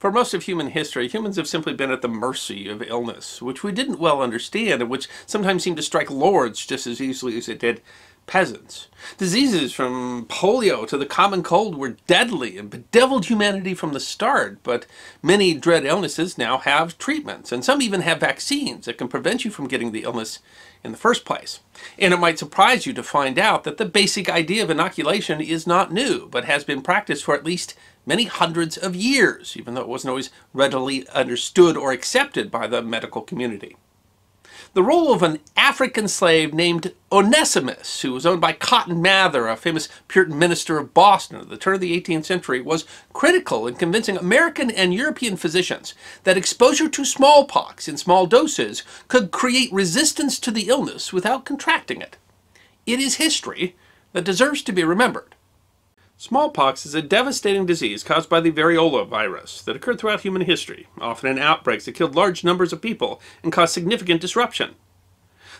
For most of human history, humans have simply been at the mercy of illness, which we didn't well understand and which sometimes seemed to strike lords just as easily as it did peasants. Diseases from polio to the common cold were deadly and bedeviled humanity from the start, but many dread illnesses now have treatments, and some even have vaccines that can prevent you from getting the illness in the first place. And it might surprise you to find out that the basic idea of inoculation is not new, but has been practiced for at least many hundreds of years, even though it wasn't always readily understood or accepted by the medical community. The role of an African slave named Onesimus, who was owned by Cotton Mather, a famous Puritan minister of Boston at the turn of the 18th century, was critical in convincing American and European physicians that exposure to smallpox in small doses could create resistance to the illness without contracting it. It is history that deserves to be remembered. Smallpox is a devastating disease caused by the variola virus that occurred throughout human history, often in outbreaks that killed large numbers of people and caused significant disruption.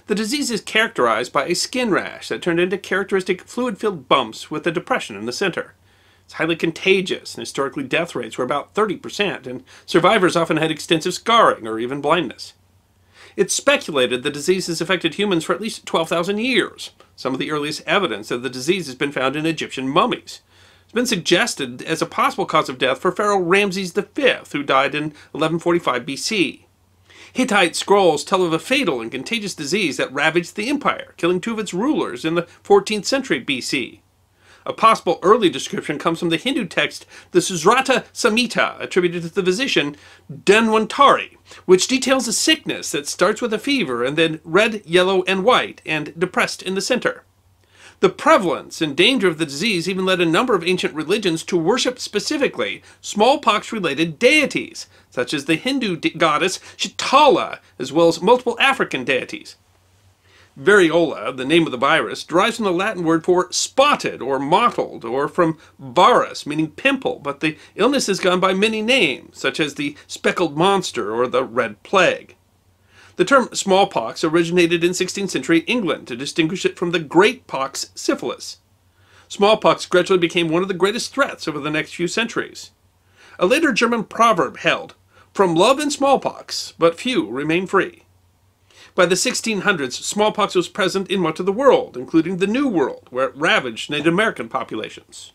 The disease is characterized by a skin rash that turned into characteristic fluid-filled bumps with a depression in the center. It's highly contagious, and historically death rates were about 30%, and survivors often had extensive scarring or even blindness. It's speculated the disease has affected humans for at least 12,000 years. Some of the earliest evidence of the disease has been found in Egyptian mummies. It's been suggested as a possible cause of death for Pharaoh Ramses V, who died in 1145 BC. Hittite scrolls tell of a fatal and contagious disease that ravaged the empire, killing two of its rulers in the 14th century BC. A possible early description comes from the Hindu text, the Sushruta Samhita, attributed to the physician Dhanvantari, which details a sickness that starts with a fever and then red, yellow, and white, and depressed in the center. The prevalence and danger of the disease even led a number of ancient religions to worship specifically smallpox-related deities, such as the Hindu goddess Shitala, as well as multiple African deities. Variola, the name of the virus, derives from the Latin word for spotted or mottled, or from varus, meaning pimple, but the illness has gone by many names, such as the speckled monster or the red plague. The term smallpox originated in 16th century England to distinguish it from the great pox syphilis. Smallpox gradually became one of the greatest threats over the next few centuries. A later German proverb held, From love and smallpox, but few remain free. By the 1600s, smallpox was present in much of the world, including the New World, where it ravaged Native American populations.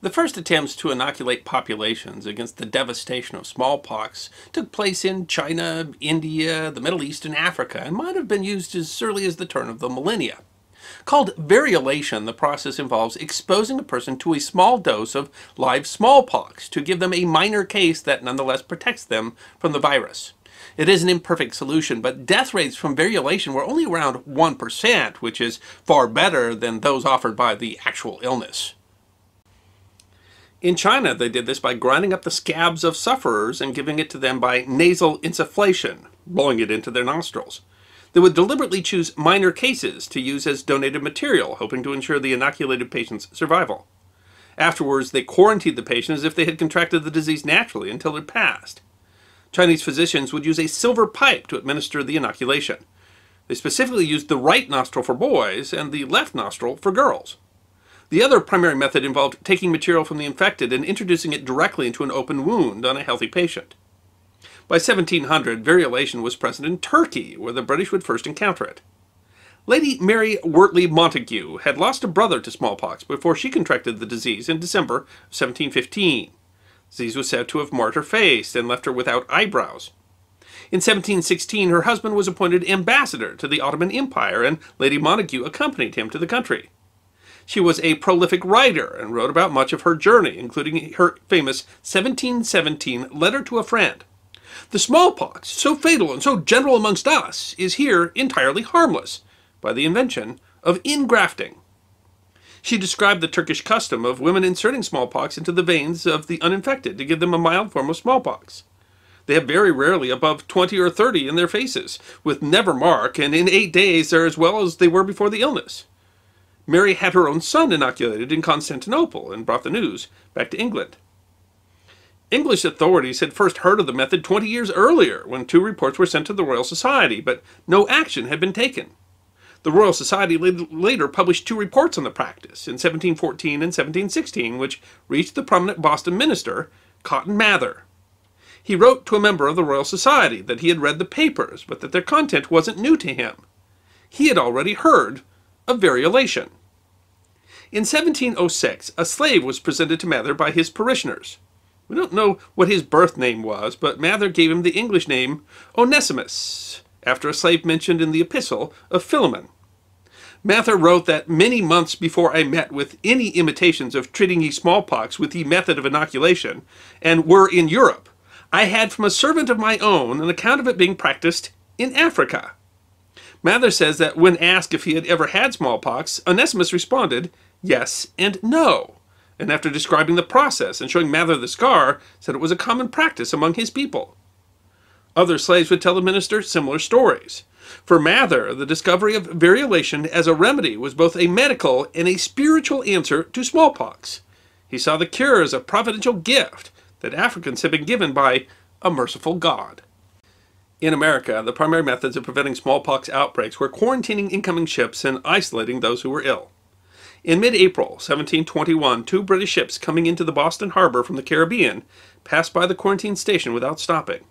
The first attempts to inoculate populations against the devastation of smallpox took place in China, India, the Middle East, and Africa, and might have been used as early as the turn of the millennia. Called variolation, the process involves exposing a person to a small dose of live smallpox to give them a minor case that nonetheless protects them from the virus. It is an imperfect solution, but death rates from variolation were only around 1%, which is far better than those offered by the actual illness. In China, they did this by grinding up the scabs of sufferers and giving it to them by nasal insufflation, blowing it into their nostrils. They would deliberately choose minor cases to use as donated material, hoping to ensure the inoculated patient's survival. Afterwards, they quarantined the patient as if they had contracted the disease naturally until it passed. Chinese physicians would use a silver pipe to administer the inoculation. They specifically used the right nostril for boys and the left nostril for girls. The other primary method involved taking material from the infected and introducing it directly into an open wound on a healthy patient. By 1700, variolation was present in Turkey, where the British would first encounter it. Lady Mary Wortley Montagu had lost a brother to smallpox before she contracted the disease in December 1715. The disease was said to have marred her face and left her without eyebrows. In 1716, her husband was appointed ambassador to the Ottoman Empire, and Lady Montagu accompanied him to the country. She was a prolific writer and wrote about much of her journey, including her famous 1717 Letter to a Friend. The smallpox, so fatal and so general amongst us, is here entirely harmless by the invention of ingrafting. She described the Turkish custom of women inserting smallpox into the veins of the uninfected to give them a mild form of smallpox. They have very rarely above 20 or 30 in their faces, with never mark, and in eight days they're as well as they were before the illness. Mary had her own son inoculated in Constantinople and brought the news back to England. English authorities had first heard of the method 20 years earlier when two reports were sent to the Royal Society, but no action had been taken. The Royal Society later published two reports on the practice in 1714 and 1716, which reached the prominent Boston minister, Cotton Mather. He wrote to a member of the Royal Society that he had read the papers, but that their content wasn't new to him. He had already heard of variolation. In 1706, a slave was presented to Mather by his parishioners. We don't know what his birth name was, but Mather gave him the English name Onesimus, after a slave mentioned in the epistle of Philemon. Mather wrote that many months before I met with any imitations of treating ye smallpox with the method of inoculation, and were in Europe, I had from a servant of my own an account of it being practiced in Africa. Mather says that when asked if he had ever had smallpox, Onesimus responded, yes and no, and after describing the process and showing Mather the scar, said it was a common practice among his people. Other slaves would tell the minister similar stories. For Mather, the discovery of variolation as a remedy was both a medical and a spiritual answer to smallpox. He saw the cure as a providential gift that Africans had been given by a merciful God. In America, the primary methods of preventing smallpox outbreaks were quarantining incoming ships and isolating those who were ill. In mid-April 1721, two British ships coming into the Boston harbor from the Caribbean passed by the quarantine station without stopping.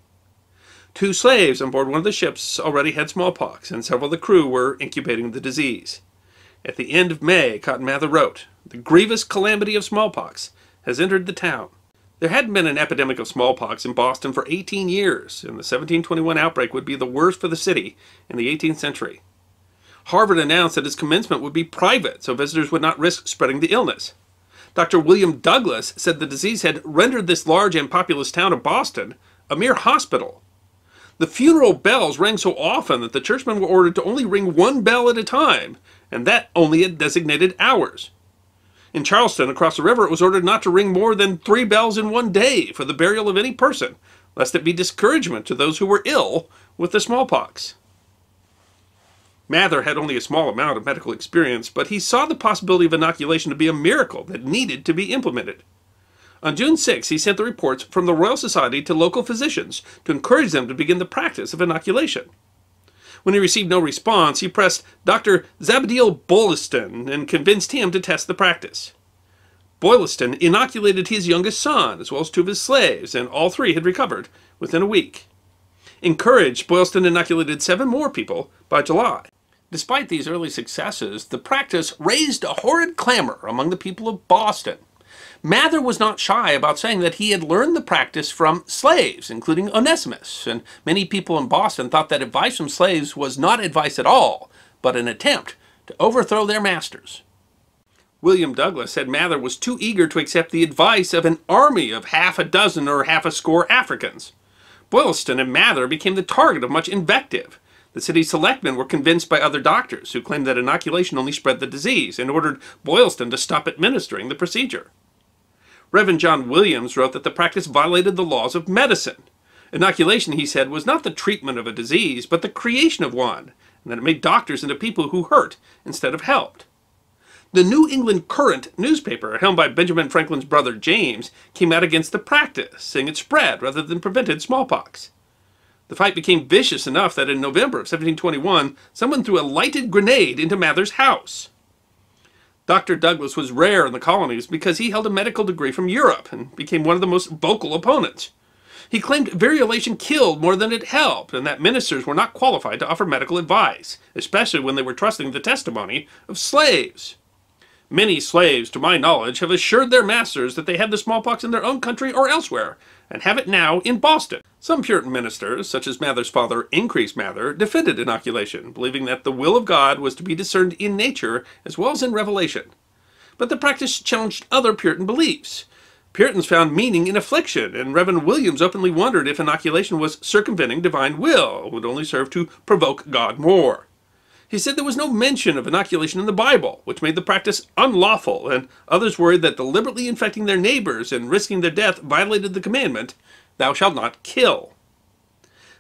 Two slaves on board one of the ships already had smallpox, and several of the crew were incubating the disease. At the end of May, Cotton Mather wrote, The grievous calamity of smallpox has entered the town. There hadn't been an epidemic of smallpox in Boston for 18 years, and the 1721 outbreak would be the worst for the city in the 18th century. Harvard announced that its commencement would be private, so visitors would not risk spreading the illness. Dr. William Douglas said the disease had rendered this large and populous town of Boston a mere hospital. The funeral bells rang so often that the churchmen were ordered to only ring one bell at a time, and that only at designated hours. In Charlestown, across the river, it was ordered not to ring more than three bells in one day for the burial of any person, lest it be discouragement to those who were ill with the smallpox. Mather had only a small amount of medical experience, but he saw the possibility of inoculation to be a miracle that needed to be implemented. On June 6, he sent the reports from the Royal Society to local physicians to encourage them to begin the practice of inoculation. When he received no response, he pressed Dr. Zabdiel Boylston and convinced him to test the practice. Boylston inoculated his youngest son, as well as two of his slaves, and all three had recovered within a week. Encouraged, Boylston inoculated seven more people by July. Despite these early successes, the practice raised a horrid clamor among the people of Boston. Mather was not shy about saying that he had learned the practice from slaves, including Onesimus, and many people in Boston thought that advice from slaves was not advice at all, but an attempt to overthrow their masters. William Douglas said Mather was too eager to accept the advice of an army of half a dozen or half a score Africans. Boylston and Mather became the target of much invective. The city's selectmen were convinced by other doctors who claimed that inoculation only spread the disease and ordered Boylston to stop administering the procedure. Reverend John Williams wrote that the practice violated the laws of medicine. Inoculation, he said, was not the treatment of a disease, but the creation of one, and that it made doctors into people who hurt instead of helped. The New England Courant newspaper, helmed by Benjamin Franklin's brother James, came out against the practice, saying it spread rather than prevented smallpox. The fight became vicious enough that in November of 1721, someone threw a lighted grenade into Mather's house. Dr. Douglas was rare in the colonies because he held a medical degree from Europe and became one of the most vocal opponents. He claimed variolation killed more than it helped, and that ministers were not qualified to offer medical advice, especially when they were trusting the testimony of slaves. Many slaves, to my knowledge, have assured their masters that they had the smallpox in their own country or elsewhere, and have it now in Boston. Some Puritan ministers, such as Mather's father, Increase Mather, defended inoculation, believing that the will of God was to be discerned in nature as well as in revelation. But the practice challenged other Puritan beliefs. Puritans found meaning in affliction, and Reverend Williams openly wondered if inoculation was circumventing divine will, would only serve to provoke God more. He said there was no mention of inoculation in the Bible, which made the practice unlawful, and others worried that deliberately infecting their neighbors and risking their death violated the commandment, Thou shalt not kill.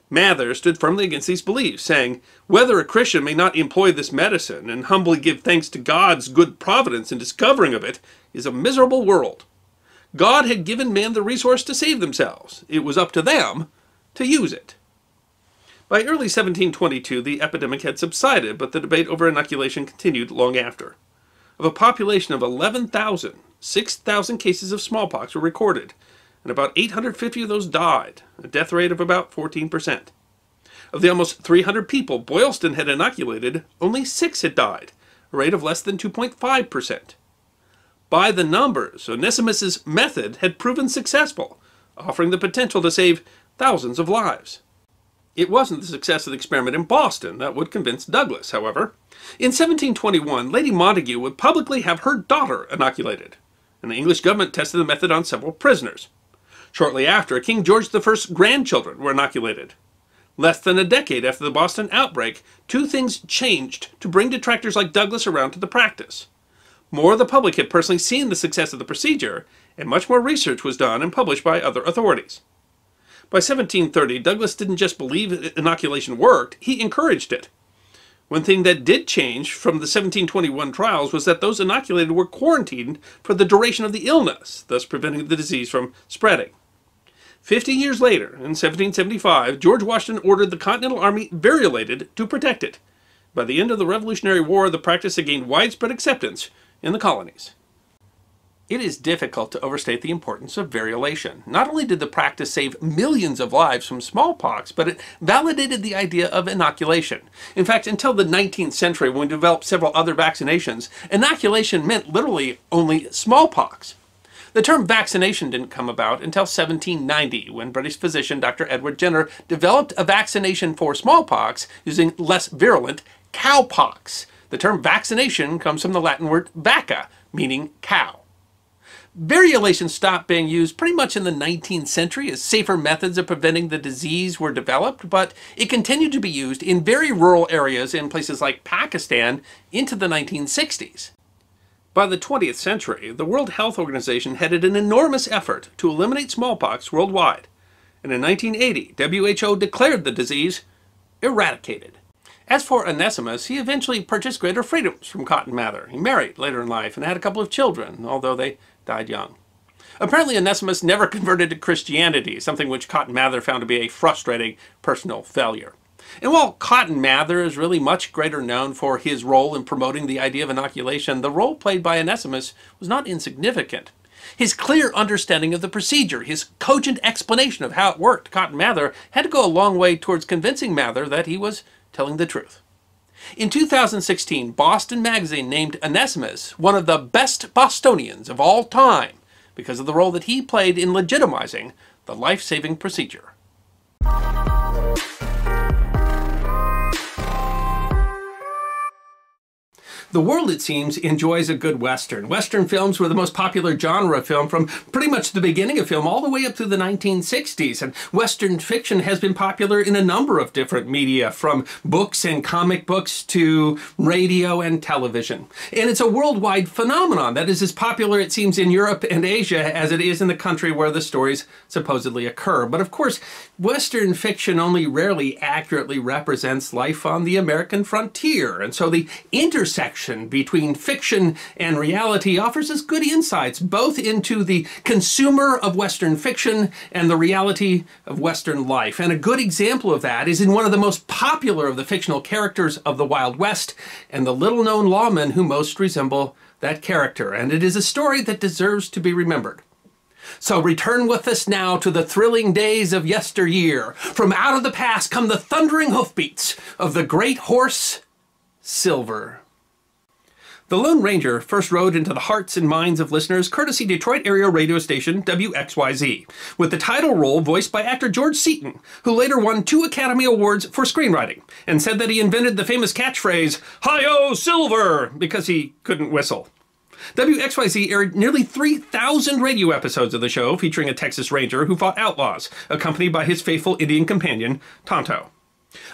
Mather stood firmly against these beliefs, saying, Whether a Christian may not employ this medicine and humbly give thanks to God's good providence in discovering of it is a miserable world. God had given men the resource to save themselves. It was up to them to use it. By early 1722, the epidemic had subsided, but the debate over inoculation continued long after. Of a population of 11,000, 6,000 cases of smallpox were recorded, and about 850 of those died, a death rate of about 14%. Of the almost 300 people Boylston had inoculated, only six had died, a rate of less than 2.5%. By the numbers, Onesimus's method had proven successful, offering the potential to save thousands of lives. It wasn't the success of the experiment in Boston that would convince Douglas, however. In 1721, Lady Montagu would publicly have her daughter inoculated, and the English government tested the method on several prisoners. Shortly after, King George I's grandchildren were inoculated. Less than a decade after the Boston outbreak, two things changed to bring detractors like Douglas around to the practice. More of the public had personally seen the success of the procedure, and much more research was done and published by other authorities. By 1730, Douglas didn't just believe inoculation worked, he encouraged it. One thing that did change from the 1721 trials was that those inoculated were quarantined for the duration of the illness, thus preventing the disease from spreading. Fifty years later, in 1775, George Washington ordered the Continental Army variolated to protect it. By the end of the Revolutionary War, the practice had gained widespread acceptance in the colonies. It is difficult to overstate the importance of variolation. Not only did the practice save millions of lives from smallpox, but it validated the idea of inoculation. In fact, until the 19th century, when we developed several other vaccinations, inoculation meant literally only smallpox. The term vaccination didn't come about until 1790, when British physician Dr. Edward Jenner developed a vaccination for smallpox using less virulent cowpox. The term vaccination comes from the Latin word vacca, meaning cow. Variolation stopped being used pretty much in the 19th century as safer methods of preventing the disease were developed, but it continued to be used in very rural areas in places like Pakistan into the 1960s. By the 20th century, the World Health Organization headed an enormous effort to eliminate smallpox worldwide, and in 1980, WHO declared the disease eradicated. As for Onesimus, he eventually purchased greater freedoms from Cotton Mather. He married later in life and had a couple of children, although they died young. Apparently, Onesimus never converted to Christianity, something which Cotton Mather found to be a frustrating personal failure. And while Cotton Mather is really much greater known for his role in promoting the idea of inoculation, the role played by Onesimus was not insignificant. His clear understanding of the procedure, his cogent explanation of how it worked, Cotton Mather, had to go a long way towards convincing Mather that he was telling the truth. In 2016, Boston Magazine named Onesimus one of the best Bostonians of all time because of the role that he played in legitimizing the life-saving procedure. The world, it seems, enjoys a good Western. Western films were the most popular genre of film from pretty much the beginning of film all the way up through the 1960s. And Western fiction has been popular in a number of different media, from books and comic books to radio and television. And it's a worldwide phenomenon that is as popular, it seems, in Europe and Asia as it is in the country where the stories supposedly occur. But of course, Western fiction only rarely accurately represents life on the American frontier. And so the intersection between fiction and reality offers us good insights both into the consumer of Western fiction and the reality of Western life. And a good example of that is in one of the most popular of the fictional characters of the Wild West and the little known lawmen who most resemble that character. And it is a story that deserves to be remembered. So return with us now to the thrilling days of yesteryear. From out of the past come the thundering hoofbeats of the great horse, Silver. The Lone Ranger first rode into the hearts and minds of listeners courtesy Detroit area radio station WXYZ, with the title role voiced by actor George Seaton, who later won two Academy Awards for screenwriting, and said that he invented the famous catchphrase, Hi-Yo Silver, because he couldn't whistle. WXYZ aired nearly 3,000 radio episodes of the show featuring a Texas Ranger who fought outlaws, accompanied by his faithful Indian companion, Tonto.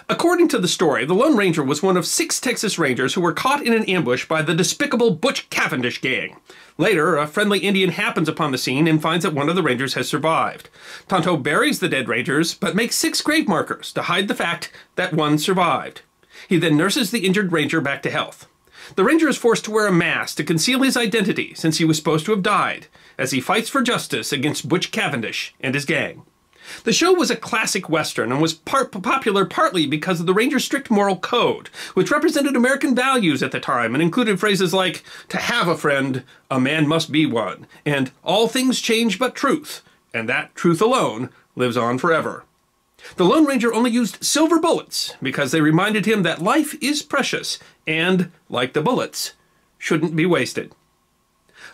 According to the story, the Lone Ranger was one of six Texas Rangers who were caught in an ambush by the despicable Butch Cavendish gang. Later, a friendly Indian happens upon the scene and finds that one of the Rangers has survived. Tonto buries the dead Rangers, but makes six grave markers to hide the fact that one survived. He then nurses the injured Ranger back to health. The Ranger is forced to wear a mask to conceal his identity since he was supposed to have died, as he fights for justice against Butch Cavendish and his gang. The show was a classic Western and was part popular partly because of the Ranger's strict moral code, which represented American values at the time and included phrases like, to have a friend, a man must be one, and all things change but truth, and that truth alone lives on forever. The Lone Ranger only used silver bullets because they reminded him that life is precious and, like the bullets, shouldn't be wasted.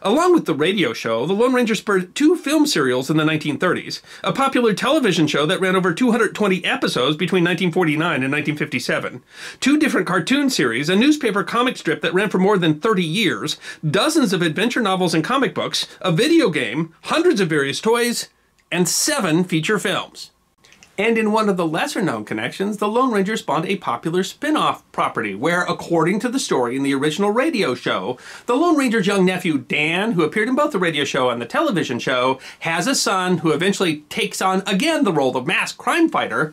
Along with the radio show, the Lone Ranger spurred two film serials in the 1930s, a popular television show that ran over 220 episodes between 1949 and 1957, two different cartoon series, a newspaper comic strip that ran for more than 30 years, dozens of adventure novels and comic books, a video game, hundreds of various toys, and seven feature films. And in one of the lesser known connections, the Lone Ranger spawned a popular spin off property where, according to the story in the original radio show, the Lone Ranger's young nephew Dan, who appeared in both the radio show and the television show, has a son who eventually takes on again the role of masked crime fighter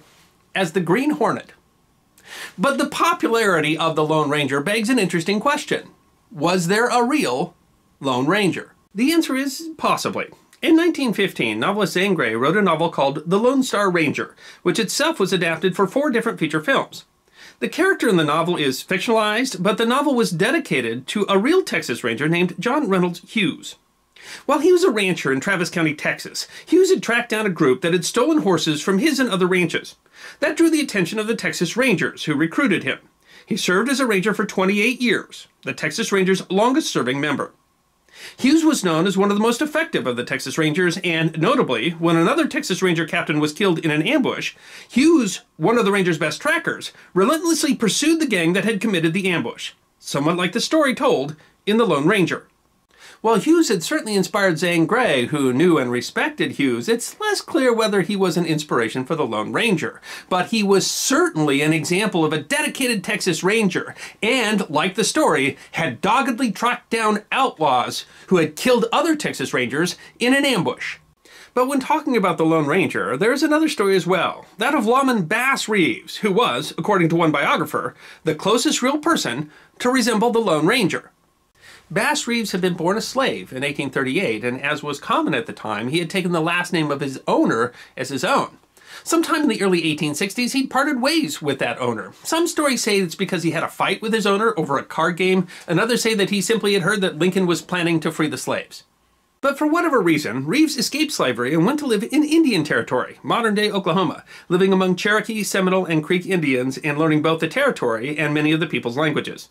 as the Green Hornet. But the popularity of the Lone Ranger begs an interesting question Was there a real Lone Ranger? The answer is possibly. In 1915, novelist Zane Grey wrote a novel called The Lone Star Ranger, which itself was adapted for four different feature films. The character in the novel is fictionalized, but the novel was dedicated to a real Texas Ranger named John Reynolds Hughes. While he was a rancher in Travis County, Texas, Hughes had tracked down a group that had stolen horses from his and other ranches. That drew the attention of the Texas Rangers, who recruited him. He served as a ranger for 28 years, the Texas Rangers' longest serving member. Hughes was known as one of the most effective of the Texas Rangers, and notably, when another Texas Ranger captain was killed in an ambush, Hughes, one of the Rangers' best trackers, relentlessly pursued the gang that had committed the ambush, somewhat like the story told in The Lone Ranger. While Hughes had certainly inspired Zane Grey, who knew and respected Hughes, it's less clear whether he was an inspiration for the Lone Ranger. But he was certainly an example of a dedicated Texas Ranger, and, like the story, had doggedly tracked down outlaws who had killed other Texas Rangers in an ambush. But when talking about the Lone Ranger, there is another story as well, that of lawman Bass Reeves, who was, according to one biographer, the closest real person to resemble the Lone Ranger. Bass Reeves had been born a slave in 1838, and as was common at the time, he had taken the last name of his owner as his own. Sometime in the early 1860s, he'd parted ways with that owner. Some stories say it's because he had a fight with his owner over a card game, and others say that he simply had heard that Lincoln was planning to free the slaves. But for whatever reason, Reeves escaped slavery and went to live in Indian Territory, modern day Oklahoma, living among Cherokee, Seminole, and Creek Indians and learning both the territory and many of the people's languages.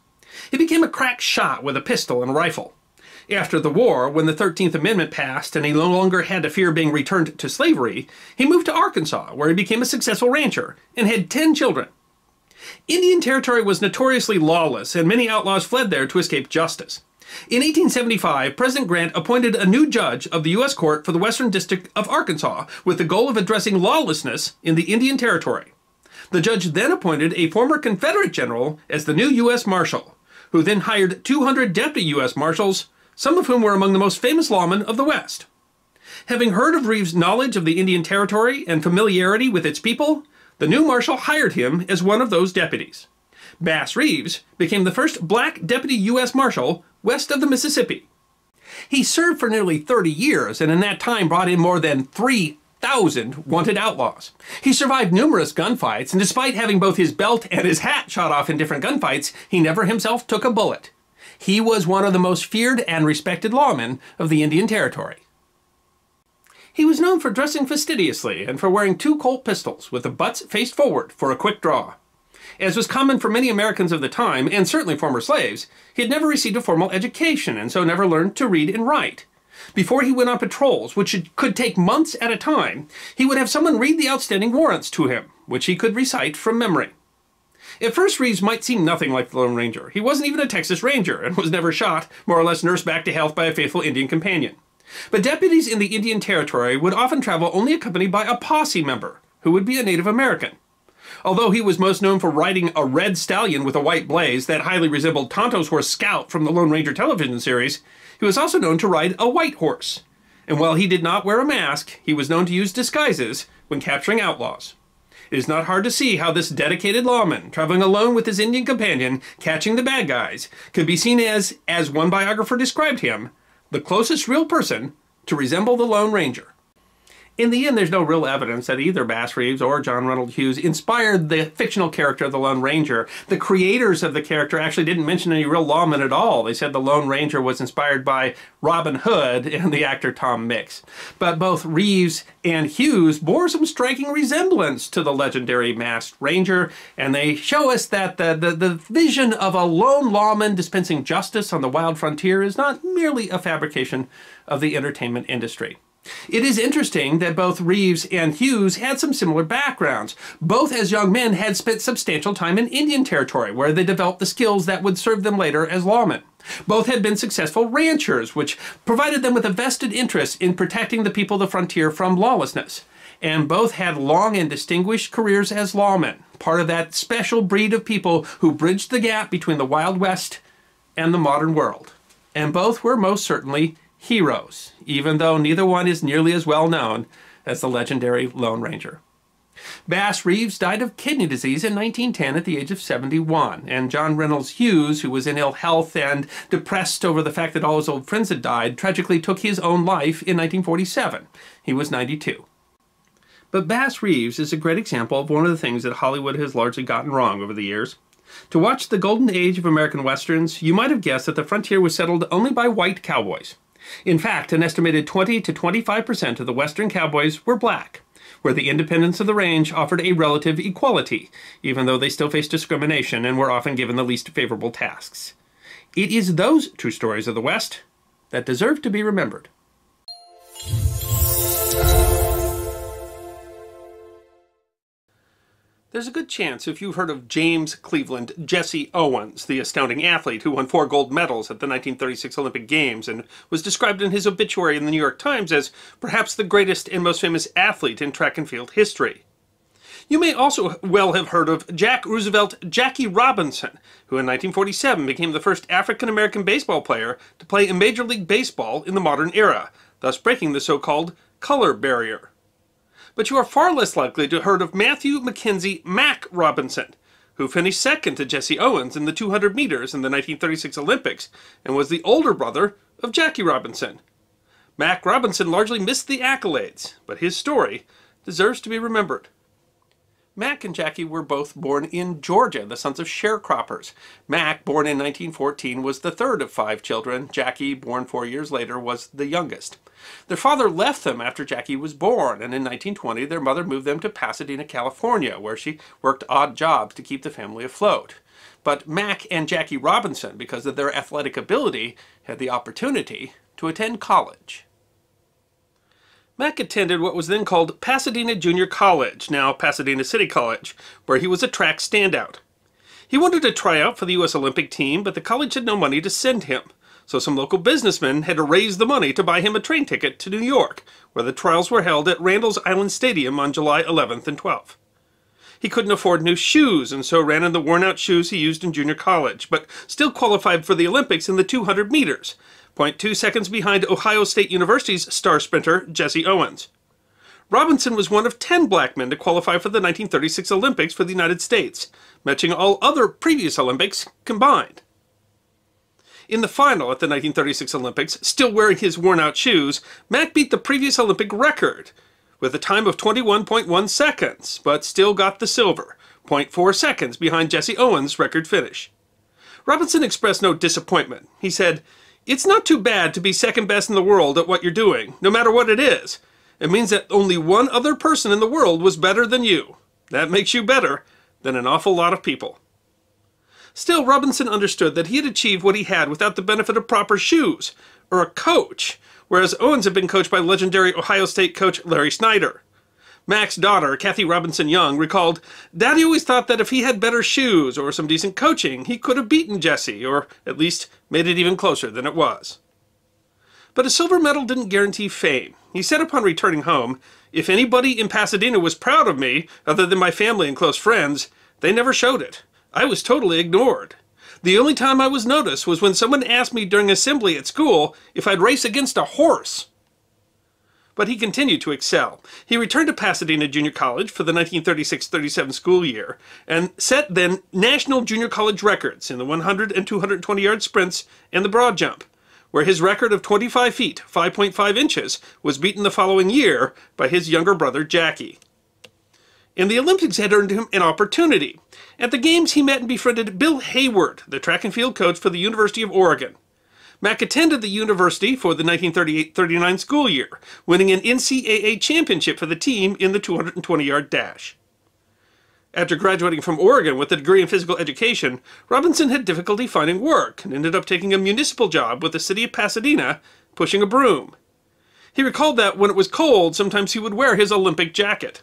He became a crack shot with a pistol and rifle. After the war, when the 13th Amendment passed and he no longer had to fear being returned to slavery, he moved to Arkansas, where he became a successful rancher and had 10 children. Indian Territory was notoriously lawless, and many outlaws fled there to escape justice. In 1875, President Grant appointed a new judge of the U.S. Court for the Western District of Arkansas with the goal of addressing lawlessness in the Indian Territory. The judge then appointed a former Confederate general as the new U.S. Marshal, who then hired 200 deputy U.S. Marshals, some of whom were among the most famous lawmen of the West. Having heard of Reeves' knowledge of the Indian Territory and familiarity with its people, the new marshal hired him as one of those deputies. Bass Reeves became the first black deputy U.S. Marshal west of the Mississippi. He served for nearly 30 years and in that time brought in more than 3 thousand wanted outlaws. He survived numerous gunfights, and despite having both his belt and his hat shot off in different gunfights, he never himself took a bullet. He was one of the most feared and respected lawmen of the Indian Territory. He was known for dressing fastidiously and for wearing two Colt pistols with the butts faced forward for a quick draw. As was common for many Americans of the time, and certainly former slaves, he had never received a formal education and so never learned to read and write. Before he went on patrols, which could take months at a time, he would have someone read the outstanding warrants to him, which he could recite from memory. At first, Reeves might seem nothing like the Lone Ranger. He wasn't even a Texas Ranger and was never shot, more or less nursed back to health by a faithful Indian companion. But deputies in the Indian Territory would often travel only accompanied by a posse member, who would be a Native American. Although he was most known for riding a red stallion with a white blaze that highly resembled Tonto's horse Scout from the Lone Ranger television series, he was also known to ride a white horse. And while he did not wear a mask, he was known to use disguises when capturing outlaws. It is not hard to see how this dedicated lawman, traveling alone with his Indian companion, catching the bad guys, could be seen as, as one biographer described him, the closest real person to resemble the Lone Ranger. In the end, there's no real evidence that either Bass Reeves or John Reynolds Hughes inspired the fictional character of the Lone Ranger. The creators of the character actually didn't mention any real lawmen at all. They said the Lone Ranger was inspired by Robin Hood and the actor Tom Mix. But both Reeves and Hughes bore some striking resemblance to the legendary masked ranger, and they show us that the, the, the vision of a lone lawman dispensing justice on the wild frontier is not merely a fabrication of the entertainment industry. It is interesting that both Reeves and Hughes had some similar backgrounds. Both, as young men, had spent substantial time in Indian Territory, where they developed the skills that would serve them later as lawmen. Both had been successful ranchers, which provided them with a vested interest in protecting the people of the frontier from lawlessness. And both had long and distinguished careers as lawmen, part of that special breed of people who bridged the gap between the Wild West and the modern world. And both were most certainly heroes, even though neither one is nearly as well known as the legendary Lone Ranger. Bass Reeves died of kidney disease in 1910 at the age of 71, and John Reynolds Hughes, who was in ill health and depressed over the fact that all his old friends had died, tragically took his own life in 1947. He was 92. But Bass Reeves is a great example of one of the things that Hollywood has largely gotten wrong over the years. To watch the golden age of American westerns, you might have guessed that the frontier was settled only by white cowboys. In fact, an estimated 20 to 25% of the Western cowboys were black, where the independence of the range offered a relative equality, even though they still faced discrimination and were often given the least favorable tasks. It is those true stories of the West that deserve to be remembered. There's a good chance if you've heard of James Cleveland Jesse Owens, the astounding athlete who won four gold medals at the 1936 Olympic Games and was described in his obituary in the New York Times as perhaps the greatest and most famous athlete in track and field history. You may also well have heard of Jack Roosevelt Jackie Robinson, who in 1947 became the first African American baseball player to play in Major League Baseball in the modern era, thus breaking the so-called color barrier but you are far less likely to have heard of Matthew Mackenzie Mack Robinson, who finished second to Jesse Owens in the 200 meters in the 1936 Olympics and was the older brother of Jackie Robinson. Mack Robinson largely missed the accolades, but his story deserves to be remembered. Mack and Jackie were both born in Georgia, the sons of sharecroppers. Mack, born in 1914, was the third of five children. Jackie, born four years later, was the youngest. Their father left them after Jackie was born, and in 1920 their mother moved them to Pasadena, California, where she worked odd jobs to keep the family afloat. But Mack and Jackie Robinson, because of their athletic ability, had the opportunity to attend college. Mack attended what was then called Pasadena Junior College, now Pasadena City College, where he was a track standout. He wanted to try out for the U.S. Olympic team, but the college had no money to send him, so some local businessmen had to raise the money to buy him a train ticket to New York, where the trials were held at Randall's Island Stadium on July 11th and 12th. He couldn't afford new shoes, and so ran in the worn-out shoes he used in junior college, but still qualified for the Olympics in the 200 meters, 0.2 seconds behind Ohio State University's star sprinter, Jesse Owens. Robinson was one of 10 black men to qualify for the 1936 Olympics for the United States, matching all other previous Olympics combined. In the final at the 1936 Olympics, still wearing his worn-out shoes, Mack beat the previous Olympic record with a time of 21.1 seconds, but still got the silver, 0.4 seconds behind Jesse Owens' record finish. Robinson expressed no disappointment. He said, it's not too bad to be second best in the world at what you're doing, no matter what it is. It means that only one other person in the world was better than you. That makes you better than an awful lot of people. Still, Robinson understood that he had achieved what he had without the benefit of proper shoes, or a coach, whereas Owens had been coached by legendary Ohio State coach Larry Snyder. Mack's daughter, Kathy Robinson Young, recalled, Daddy always thought that if he had better shoes or some decent coaching, he could have beaten Jesse, or at least made it even closer than it was. But a silver medal didn't guarantee fame. He said upon returning home, if anybody in Pasadena was proud of me, other than my family and close friends, they never showed it. I was totally ignored. The only time I was noticed was when someone asked me during assembly at school if I'd race against a horse but he continued to excel. He returned to Pasadena Junior College for the 1936-37 school year and set then national junior college records in the 100 and 220 yard sprints and the broad jump. where his record of 25 feet, 5.5 inches, was beaten the following year by his younger brother Jackie. And the Olympics had earned him an opportunity. At the Games, he met and befriended Bill Hayward, the track and field coach for the University of Oregon. Mack attended the university for the 1938-39 school year, winning an NCAA championship for the team in the 220-yard dash. After graduating from Oregon with a degree in physical education, Robinson had difficulty finding work and ended up taking a municipal job with the city of Pasadena, pushing a broom. He recalled that when it was cold, sometimes he would wear his Olympic jacket.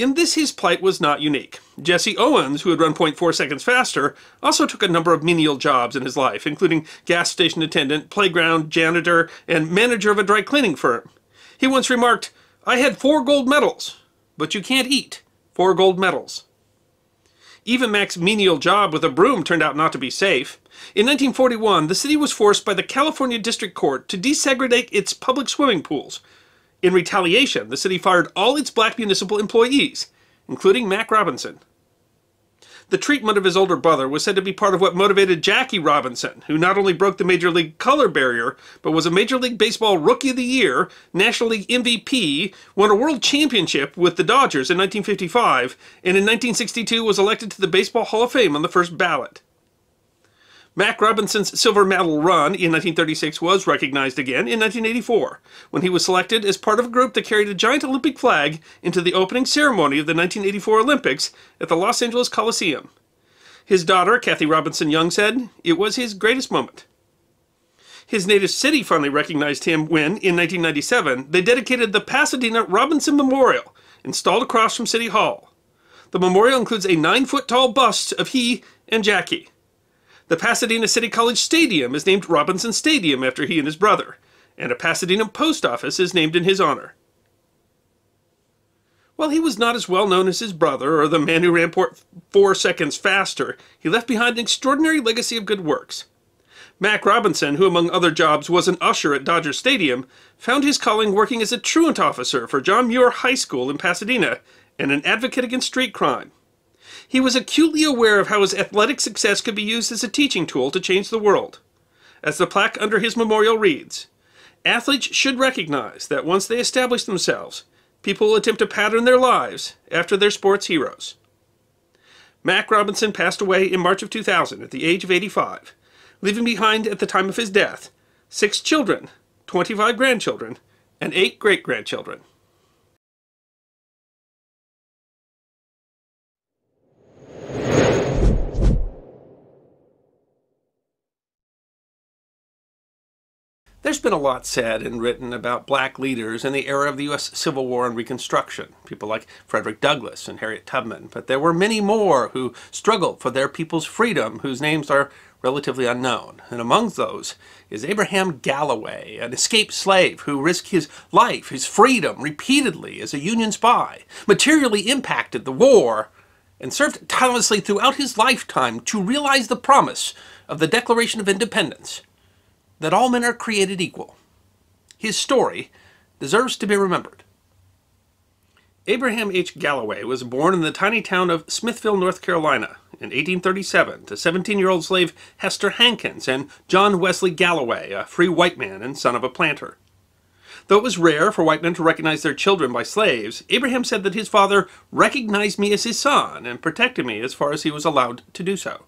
In this, his plight was not unique. Jesse Owens, who had run 0.4 seconds faster, also took a number of menial jobs in his life, including gas station attendant, playground janitor, and manager of a dry cleaning firm. He once remarked, I had four gold medals, but you can't eat four gold medals. Even Mack's menial job with a broom turned out not to be safe. In 1941, the city was forced by the California District Court to desegregate its public swimming pools. In retaliation, the city fired all its black municipal employees, including Mack Robinson. The treatment of his older brother was said to be part of what motivated Jackie Robinson, who not only broke the Major League color barrier, but was a Major League Baseball Rookie of the Year, National League MVP, won a World Championship with the Dodgers in 1955, and in 1962 was elected to the Baseball Hall of Fame on the first ballot. Mack Robinson's silver medal run in 1936 was recognized again in 1984, when he was selected as part of a group that carried a giant Olympic flag into the opening ceremony of the 1984 Olympics at the Los Angeles Coliseum. His daughter, Kathy Robinson Young, said, It was his greatest moment. His native city finally recognized him when, in 1997, they dedicated the Pasadena Robinson Memorial, installed across from City Hall. The memorial includes a nine foot tall bust of he and Jackie. The Pasadena City College Stadium is named Robinson Stadium after he and his brother, and a Pasadena post office is named in his honor. While he was not as well known as his brother or the man who ran four seconds faster, he left behind an extraordinary legacy of good works. Mack Robinson, who among other jobs was an usher at Dodger Stadium, found his calling working as a truant officer for John Muir High School in Pasadena and an advocate against street crime. He was acutely aware of how his athletic success could be used as a teaching tool to change the world. As the plaque under his memorial reads, athletes should recognize that once they establish themselves, people will attempt to pattern their lives after their sports heroes. Mack Robinson passed away in March of 2000 at the age of 85, leaving behind at the time of his death six children, 25 grandchildren, and eight great-grandchildren. There's been a lot said and written about black leaders in the era of the U.S. Civil War and Reconstruction, people like Frederick Douglass and Harriet Tubman, but there were many more who struggled for their people's freedom whose names are relatively unknown. And among those is Abraham Galloway, an escaped slave who risked his life, his freedom, repeatedly as a Union spy, materially impacted the war, and served tirelessly throughout his lifetime to realize the promise of the Declaration of Independence that all men are created equal. His story deserves to be remembered. Abraham H. Galloway was born in the tiny town of Smithville, North Carolina in 1837 to 17-year-old slave Hester Hankins and John Wesley Galloway, a free white man and son of a planter. Though it was rare for white men to recognize their children by slaves, Abraham said that his father recognized me as his son and protected me as far as he was allowed to do so.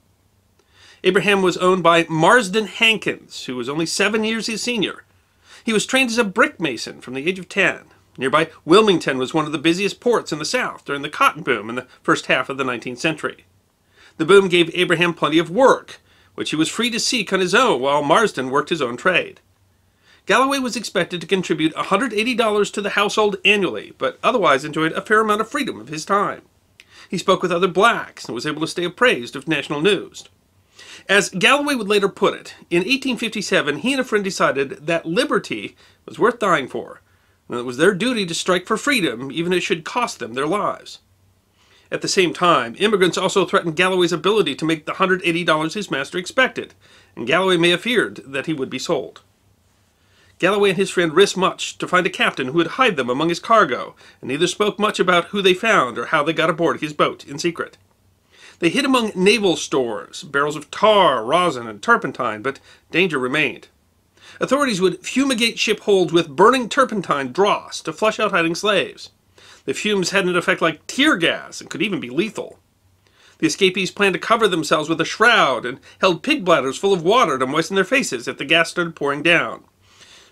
Abraham was owned by Marsden Hankins, who was only seven years his senior. He was trained as a brick mason from the age of 10. Nearby Wilmington was one of the busiest ports in the South during the cotton boom in the first half of the 19th century. The boom gave Abraham plenty of work, which he was free to seek on his own while Marsden worked his own trade. Galloway was expected to contribute $180 to the household annually, but otherwise enjoyed a fair amount of freedom of his time. He spoke with other blacks and was able to stay appraised of national news. As Galloway would later put it, in 1857 he and a friend decided that liberty was worth dying for, and it was their duty to strike for freedom, even if it should cost them their lives. At the same time, immigrants also threatened Galloway's ability to make the $180 his master expected, and Galloway may have feared that he would be sold. Galloway and his friend risked much to find a captain who would hide them among his cargo, and neither spoke much about who they found or how they got aboard his boat in secret. They hid among naval stores, barrels of tar, rosin, and turpentine, but danger remained. Authorities would fumigate ship holds with burning turpentine dross to flush out hiding slaves. The fumes had an effect like tear gas and could even be lethal. The escapees planned to cover themselves with a shroud and held pig bladders full of water to moisten their faces if the gas started pouring down.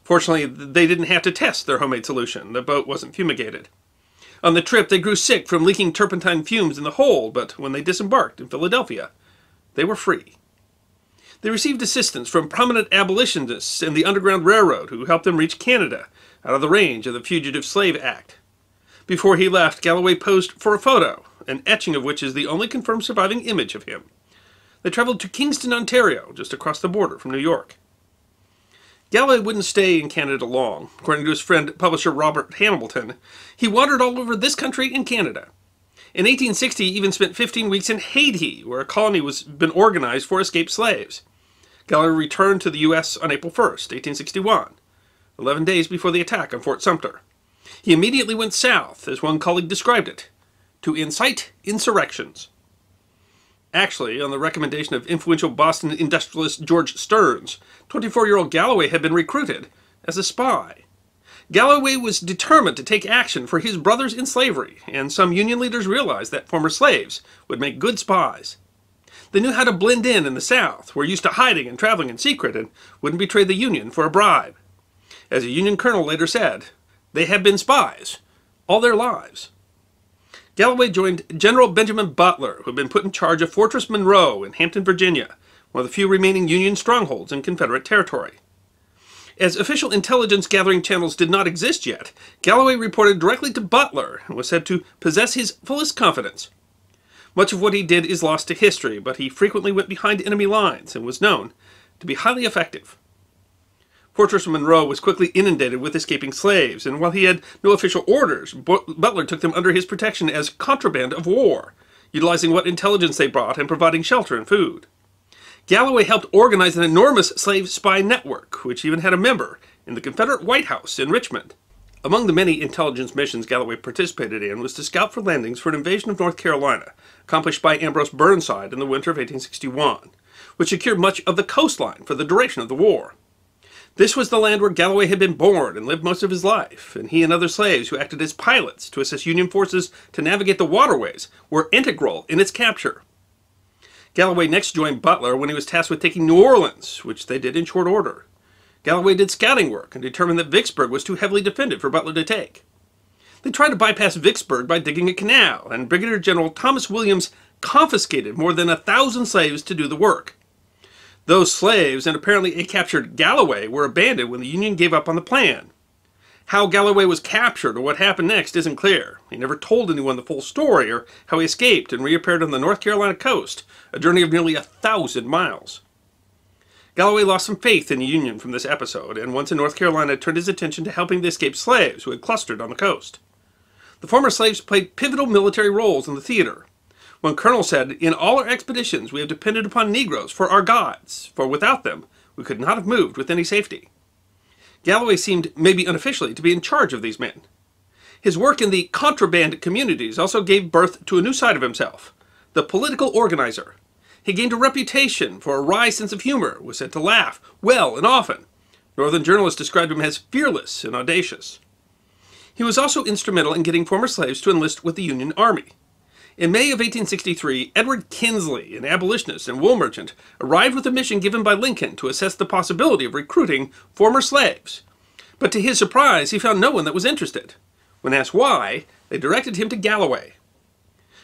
Fortunately, they didn't have to test their homemade solution. The boat wasn't fumigated. On the trip, they grew sick from leaking turpentine fumes in the hold, but when they disembarked in Philadelphia, they were free. They received assistance from prominent abolitionists in the Underground Railroad who helped them reach Canada out of the range of the Fugitive Slave Act. Before he left, Galloway posed for a photo, an etching of which is the only confirmed surviving image of him. They traveled to Kingston, Ontario, just across the border from New York. Galloway wouldn't stay in Canada long. According to his friend, publisher Robert Hamilton, he wandered all over this country and Canada. In 1860, he even spent 15 weeks in Haiti, where a colony was been organized for escaped slaves. Galloway returned to the U.S. on April 1, 1861, 11 days before the attack on Fort Sumter. He immediately went south, as one colleague described it, to incite insurrections. Actually, on the recommendation of influential Boston industrialist George Stearns, 24 year old Galloway had been recruited as a spy. Galloway was determined to take action for his brothers in slavery, and some Union leaders realized that former slaves would make good spies. They knew how to blend in in the South, were used to hiding and traveling in secret, and wouldn't betray the Union for a bribe. As a Union colonel later said, they have been spies all their lives. Galloway joined General Benjamin Butler, who had been put in charge of Fortress Monroe in Hampton, Virginia, one of the few remaining Union strongholds in Confederate territory. As official intelligence gathering channels did not exist yet, Galloway reported directly to Butler and was said to possess his fullest confidence. Much of what he did is lost to history, but he frequently went behind enemy lines and was known to be highly effective. Fortress Monroe was quickly inundated with escaping slaves, and while he had no official orders, Butler took them under his protection as contraband of war, utilizing what intelligence they brought and providing shelter and food. Galloway helped organize an enormous slave spy network, which even had a member in the Confederate White House in Richmond. Among the many intelligence missions Galloway participated in was to scout for landings for an invasion of North Carolina, accomplished by Ambrose Burnside in the winter of 1861, which secured much of the coastline for the duration of the war. This was the land where Galloway had been born and lived most of his life, and he and other slaves who acted as pilots to assist Union forces to navigate the waterways were integral in its capture. Galloway next joined Butler when he was tasked with taking New Orleans, which they did in short order. Galloway did scouting work and determined that Vicksburg was too heavily defended for Butler to take. They tried to bypass Vicksburg by digging a canal, and Brigadier General Thomas Williams confiscated more than a thousand slaves to do the work. Those slaves, and apparently a captured Galloway, were abandoned when the Union gave up on the plan. How Galloway was captured or what happened next isn't clear. He never told anyone the full story or how he escaped and reappeared on the North Carolina coast, a journey of nearly a thousand miles. Galloway lost some faith in the Union from this episode, and once in North Carolina turned his attention to helping the escaped slaves who had clustered on the coast. The former slaves played pivotal military roles in the theater. One colonel said, In all our expeditions we have depended upon Negroes for our gods, for without them we could not have moved with any safety. Galloway seemed, maybe unofficially, to be in charge of these men. His work in the contraband communities also gave birth to a new side of himself, the political organizer. He gained a reputation for a wry sense of humor, was said to laugh well and often. Northern journalists described him as fearless and audacious. He was also instrumental in getting former slaves to enlist with the Union Army. In May of 1863, Edward Kinsley, an abolitionist and wool merchant, arrived with a mission given by Lincoln to assess the possibility of recruiting former slaves. But to his surprise, he found no one that was interested. When asked why, they directed him to Galloway.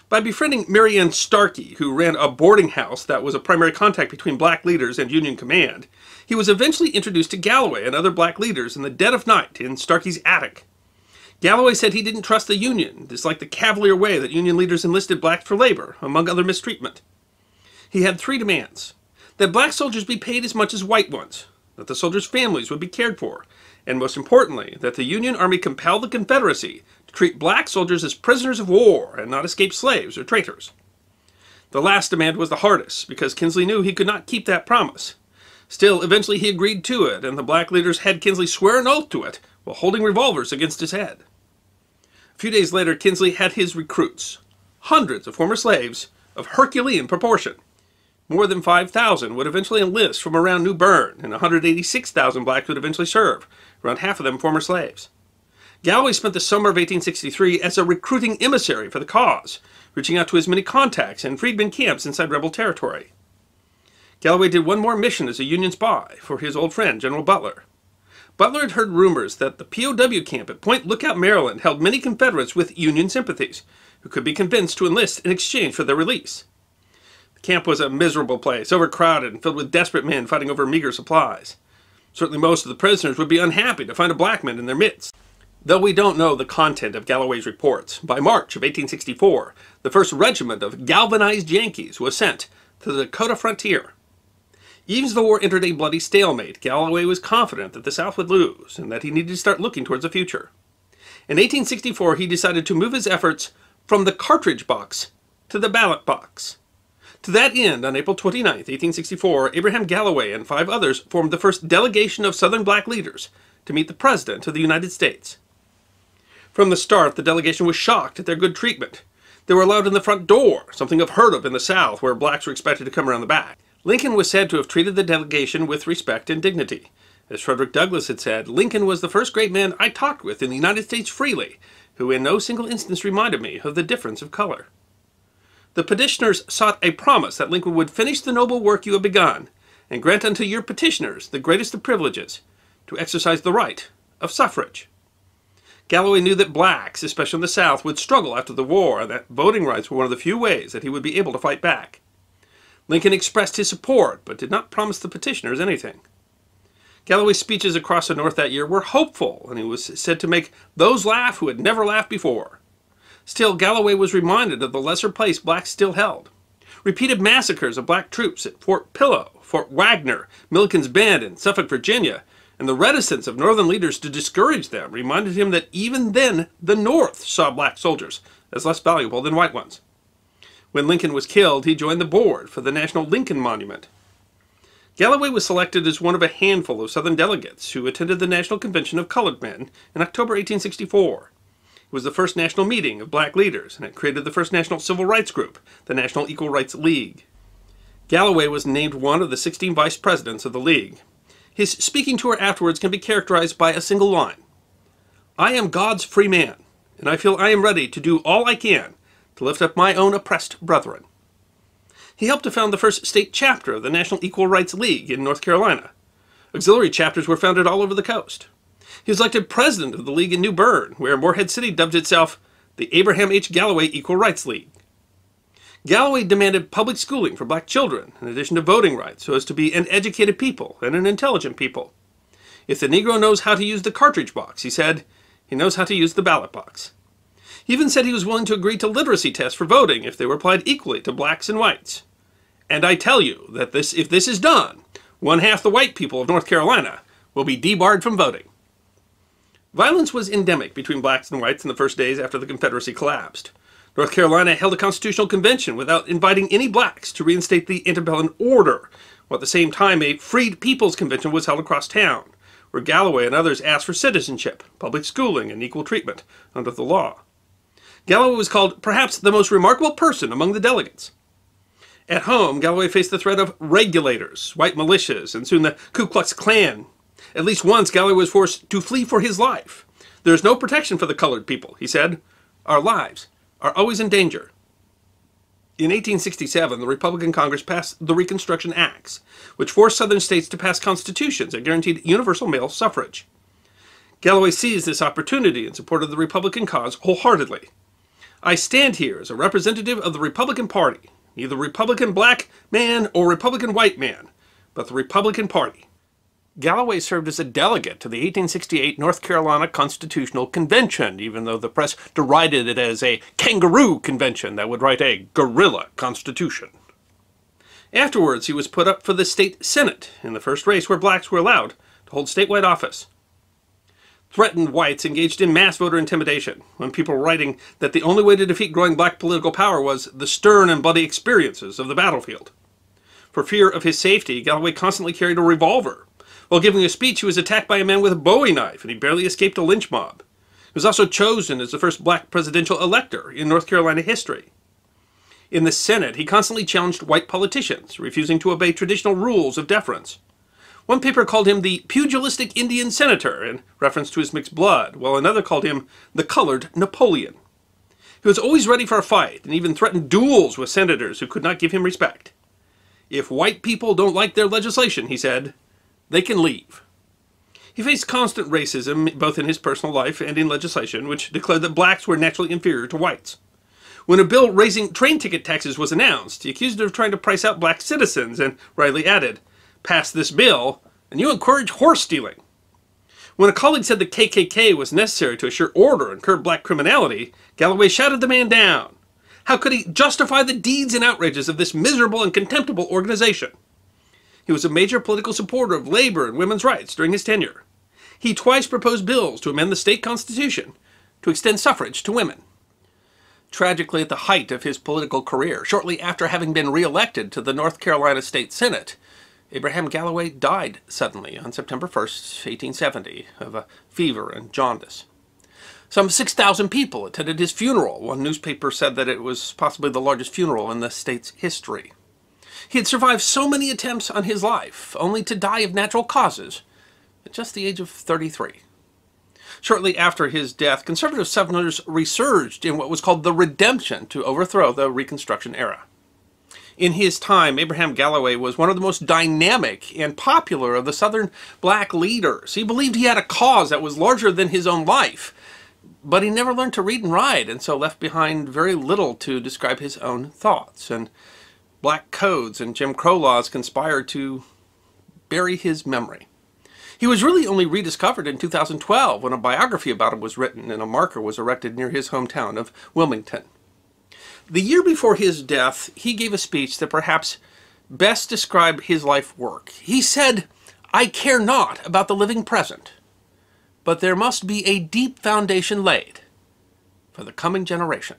By befriending Mary Ann Starkey, who ran a boarding house that was a primary contact between black leaders and Union command, he was eventually introduced to Galloway and other black leaders in the dead of night in Starkey's attic. Galloway said he didn't trust the Union, disliked the cavalier way that Union leaders enlisted blacks for labor, among other mistreatment. He had three demands that black soldiers be paid as much as white ones, that the soldiers' families would be cared for, and most importantly, that the Union Army compel the Confederacy to treat black soldiers as prisoners of war and not escaped slaves or traitors. The last demand was the hardest, because Kinsley knew he could not keep that promise. Still, eventually he agreed to it, and the black leaders had Kinsley swear an oath to it while holding revolvers against his head. A few days later, Kinsley had his recruits, hundreds of former slaves, of Herculean proportion. More than 5,000 would eventually enlist from around New Bern, and 186,000 blacks would eventually serve, around half of them former slaves. Galloway spent the summer of 1863 as a recruiting emissary for the cause, reaching out to as many contacts in freedmen camps inside rebel territory. Galloway did one more mission as a Union spy for his old friend, General Butler. Butler had heard rumors that the POW camp at Point Lookout, Maryland held many Confederates with Union sympathies, who could be convinced to enlist in exchange for their release. The camp was a miserable place, overcrowded and filled with desperate men fighting over meager supplies. Certainly most of the prisoners would be unhappy to find a black man in their midst. Though we don't know the content of Galloway's reports, by March of 1864, the first regiment of galvanized Yankees was sent to the Dakota frontier even as the war entered a bloody stalemate, Galloway was confident that the South would lose and that he needed to start looking towards the future. In 1864, he decided to move his efforts from the cartridge box to the ballot box. To that end, on April 29, 1864, Abraham Galloway and five others formed the first delegation of Southern black leaders to meet the President of the United States. From the start, the delegation was shocked at their good treatment. They were allowed in the front door, something unheard of in the South, where blacks were expected to come around the back. Lincoln was said to have treated the delegation with respect and dignity. As Frederick Douglass had said, Lincoln was the first great man I talked with in the United States freely, who in no single instance reminded me of the difference of color. The petitioners sought a promise that Lincoln would finish the noble work you have begun, and grant unto your petitioners the greatest of privileges, to exercise the right of suffrage. Galloway knew that blacks, especially in the South, would struggle after the war, and that voting rights were one of the few ways that he would be able to fight back. Lincoln expressed his support, but did not promise the petitioners anything. Galloway's speeches across the North that year were hopeful, and he was said to make those laugh who had never laughed before. Still, Galloway was reminded of the lesser place blacks still held. Repeated massacres of black troops at Fort Pillow, Fort Wagner, Milliken's Bend, and Suffolk, Virginia, and the reticence of Northern leaders to discourage them reminded him that even then the North saw black soldiers as less valuable than white ones. When Lincoln was killed, he joined the board for the National Lincoln Monument. Galloway was selected as one of a handful of Southern delegates who attended the National Convention of Colored Men in October 1864. It was the first national meeting of black leaders, and it created the first national civil rights group, the National Equal Rights League. Galloway was named one of the 16 vice presidents of the League. His speaking tour afterwards can be characterized by a single line I am God's free man, and I feel I am ready to do all I can to lift up my own oppressed brethren. He helped to found the first state chapter of the National Equal Rights League in North Carolina. Auxiliary chapters were founded all over the coast. He was elected president of the league in New Bern, where Morehead City dubbed itself the Abraham H. Galloway Equal Rights League. Galloway demanded public schooling for black children, in addition to voting rights, so as to be an educated people and an intelligent people. If the Negro knows how to use the cartridge box, he said, he knows how to use the ballot box. He even said he was willing to agree to literacy tests for voting if they were applied equally to blacks and whites. And I tell you that this, if this is done, one half the white people of North Carolina will be debarred from voting. Violence was endemic between blacks and whites in the first days after the Confederacy collapsed. North Carolina held a constitutional convention without inviting any blacks to reinstate the antebellum order, while at the same time a Freed People's Convention was held across town, where Galloway and others asked for citizenship, public schooling, and equal treatment under the law. Galloway was called perhaps the most remarkable person among the delegates. At home, Galloway faced the threat of regulators, white militias, and soon the Ku Klux Klan. At least once, Galloway was forced to flee for his life. There is no protection for the colored people, he said. Our lives are always in danger. In 1867, the Republican Congress passed the Reconstruction Acts, which forced Southern states to pass constitutions that guaranteed universal male suffrage. Galloway seized this opportunity and supported the Republican cause wholeheartedly. I stand here as a representative of the Republican Party, neither Republican black man or Republican white man, but the Republican Party. Galloway served as a delegate to the 1868 North Carolina Constitutional Convention, even though the press derided it as a kangaroo convention that would write a gorilla constitution. Afterwards, he was put up for the state senate in the first race where blacks were allowed to hold statewide office threatened whites engaged in mass voter intimidation when people were writing that the only way to defeat growing black political power was the stern and bloody experiences of the battlefield. For fear of his safety, Galloway constantly carried a revolver. While giving a speech, he was attacked by a man with a bowie knife, and he barely escaped a lynch mob. He was also chosen as the first black presidential elector in North Carolina history. In the Senate, he constantly challenged white politicians, refusing to obey traditional rules of deference. One paper called him the pugilistic Indian senator, in reference to his mixed blood, while another called him the colored Napoleon. He was always ready for a fight, and even threatened duels with senators who could not give him respect. If white people don't like their legislation, he said, they can leave. He faced constant racism, both in his personal life and in legislation, which declared that blacks were naturally inferior to whites. When a bill raising train ticket taxes was announced, he accused it of trying to price out black citizens, and Riley added, Pass this bill, and you encourage horse stealing. When a colleague said the KKK was necessary to assure order and curb black criminality, Galloway shouted the man down. How could he justify the deeds and outrages of this miserable and contemptible organization? He was a major political supporter of labor and women's rights during his tenure. He twice proposed bills to amend the state constitution to extend suffrage to women. Tragically, at the height of his political career, shortly after having been re-elected to the North Carolina State Senate, Abraham Galloway died suddenly on September 1st, 1870, of a fever and jaundice. Some 6,000 people attended his funeral. One newspaper said that it was possibly the largest funeral in the state's history. He had survived so many attempts on his life, only to die of natural causes at just the age of 33. Shortly after his death, conservative Southerners resurged in what was called the Redemption to overthrow the Reconstruction era. In his time, Abraham Galloway was one of the most dynamic and popular of the Southern black leaders. He believed he had a cause that was larger than his own life, but he never learned to read and write, and so left behind very little to describe his own thoughts. And black codes and Jim Crow laws conspired to bury his memory. He was really only rediscovered in 2012 when a biography about him was written and a marker was erected near his hometown of Wilmington. The year before his death, he gave a speech that perhaps best described his life work. He said, I care not about the living present, but there must be a deep foundation laid for the coming generation.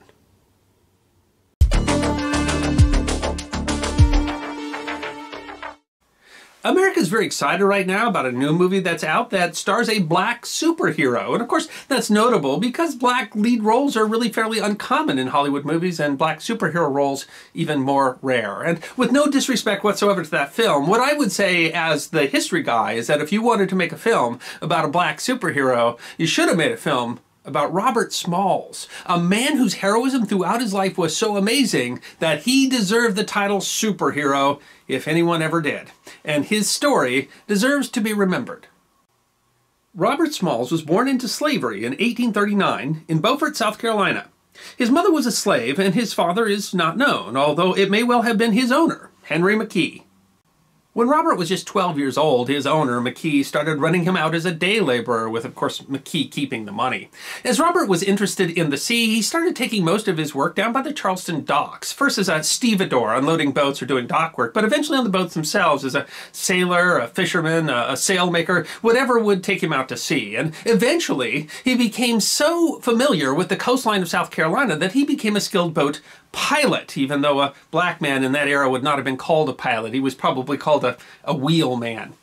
America's very excited right now about a new movie that's out that stars a black superhero. And of course, that's notable because black lead roles are really fairly uncommon in Hollywood movies and black superhero roles even more rare. And with no disrespect whatsoever to that film, what I would say as the history guy is that if you wanted to make a film about a black superhero, you should have made a film about Robert Smalls, a man whose heroism throughout his life was so amazing that he deserved the title superhero if anyone ever did. And his story deserves to be remembered. Robert Smalls was born into slavery in 1839 in Beaufort, South Carolina. His mother was a slave and his father is not known, although it may well have been his owner, Henry McKee. When Robert was just 12 years old, his owner, McKee, started running him out as a day laborer, with, of course, McKee keeping the money. As Robert was interested in the sea, he started taking most of his work down by the Charleston docks, first as a stevedore, unloading boats or doing dock work, but eventually on the boats themselves as a sailor, a fisherman, a, a sailmaker, whatever would take him out to sea. And eventually, he became so familiar with the coastline of South Carolina that he became a skilled boat pilot, even though a black man in that era would not have been called a pilot. He was probably called a, a wheelman.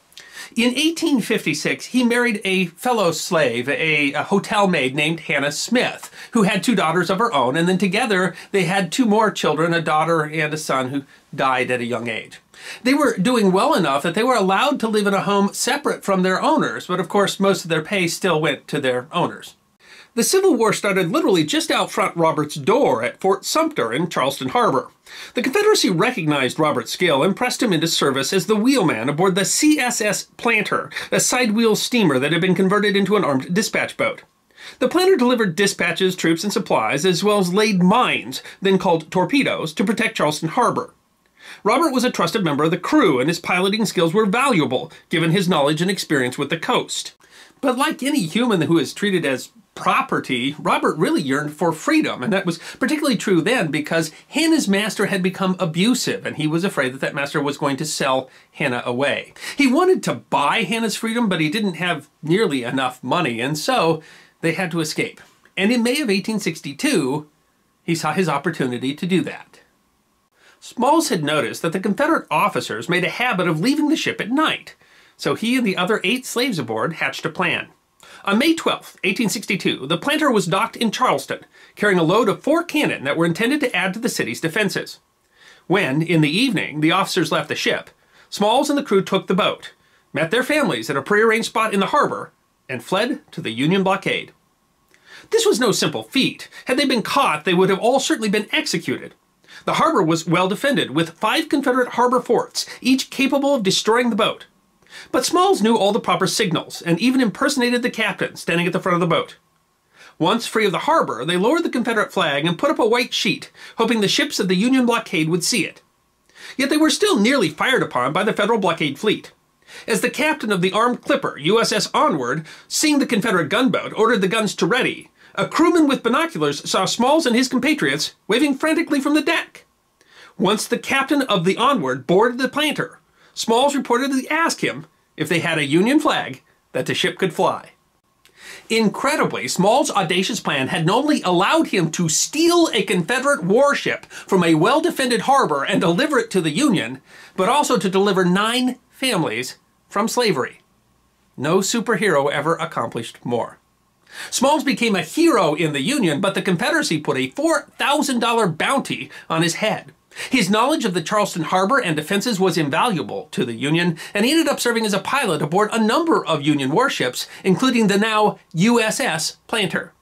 In 1856, he married a fellow slave, a, a, hotel maid named Hannah Smith, who had two daughters of her own, and then together they had two more children, a daughter and a son who died at a young age. They were doing well enough that they were allowed to live in a home separate from their owners, but of course most of their pay still went to their owners. The Civil War started literally just out front Robert's door at Fort Sumter in Charleston Harbor. The Confederacy recognized Robert's skill and pressed him into service as the wheelman aboard the CSS Planter, a side-wheel steamer that had been converted into an armed dispatch boat. The Planter delivered dispatches, troops, and supplies, as well as laid mines, then called torpedoes, to protect Charleston Harbor. Robert was a trusted member of the crew, and his piloting skills were valuable, given his knowledge and experience with the coast. But like any human who is treated as property, Robert really yearned for freedom. And that was particularly true then because Hannah's master had become abusive and he was afraid that that master was going to sell Hannah away. He wanted to buy Hannah's freedom, but he didn't have nearly enough money. And so they had to escape. And in May of 1862, he saw his opportunity to do that. Smalls had noticed that the Confederate officers made a habit of leaving the ship at night. So he and the other eight slaves aboard hatched a plan. On May 12, 1862, the planter was docked in Charleston, carrying a load of four cannon that were intended to add to the city's defenses. When, in the evening, the officers left the ship, Smalls and the crew took the boat, met their families at a prearranged spot in the harbor, and fled to the Union blockade. This was no simple feat. Had they been caught, they would have all certainly been executed. The harbor was well defended, with five Confederate harbor forts, each capable of destroying the boat. But Smalls knew all the proper signals, and even impersonated the captain standing at the front of the boat. Once free of the harbor, they lowered the Confederate flag and put up a white sheet, hoping the ships of the Union blockade would see it. Yet they were still nearly fired upon by the Federal blockade fleet. As the captain of the armed clipper, USS Onward, seeing the Confederate gunboat, ordered the guns to ready, a crewman with binoculars saw Smalls and his compatriots waving frantically from the deck. Once the captain of the Onward boarded the planter, Smalls reportedly asked him if they had a Union flag that the ship could fly. Incredibly, Small's audacious plan had not only allowed him to steal a Confederate warship from a well defended harbor and deliver it to the Union, but also to deliver nine families from slavery. No superhero ever accomplished more. Smalls became a hero in the Union, but the Confederacy put a $4,000 bounty on his head. His knowledge of the Charleston harbor and defenses was invaluable to the Union, and he ended up serving as a pilot aboard a number of Union warships, including the now USS Planter.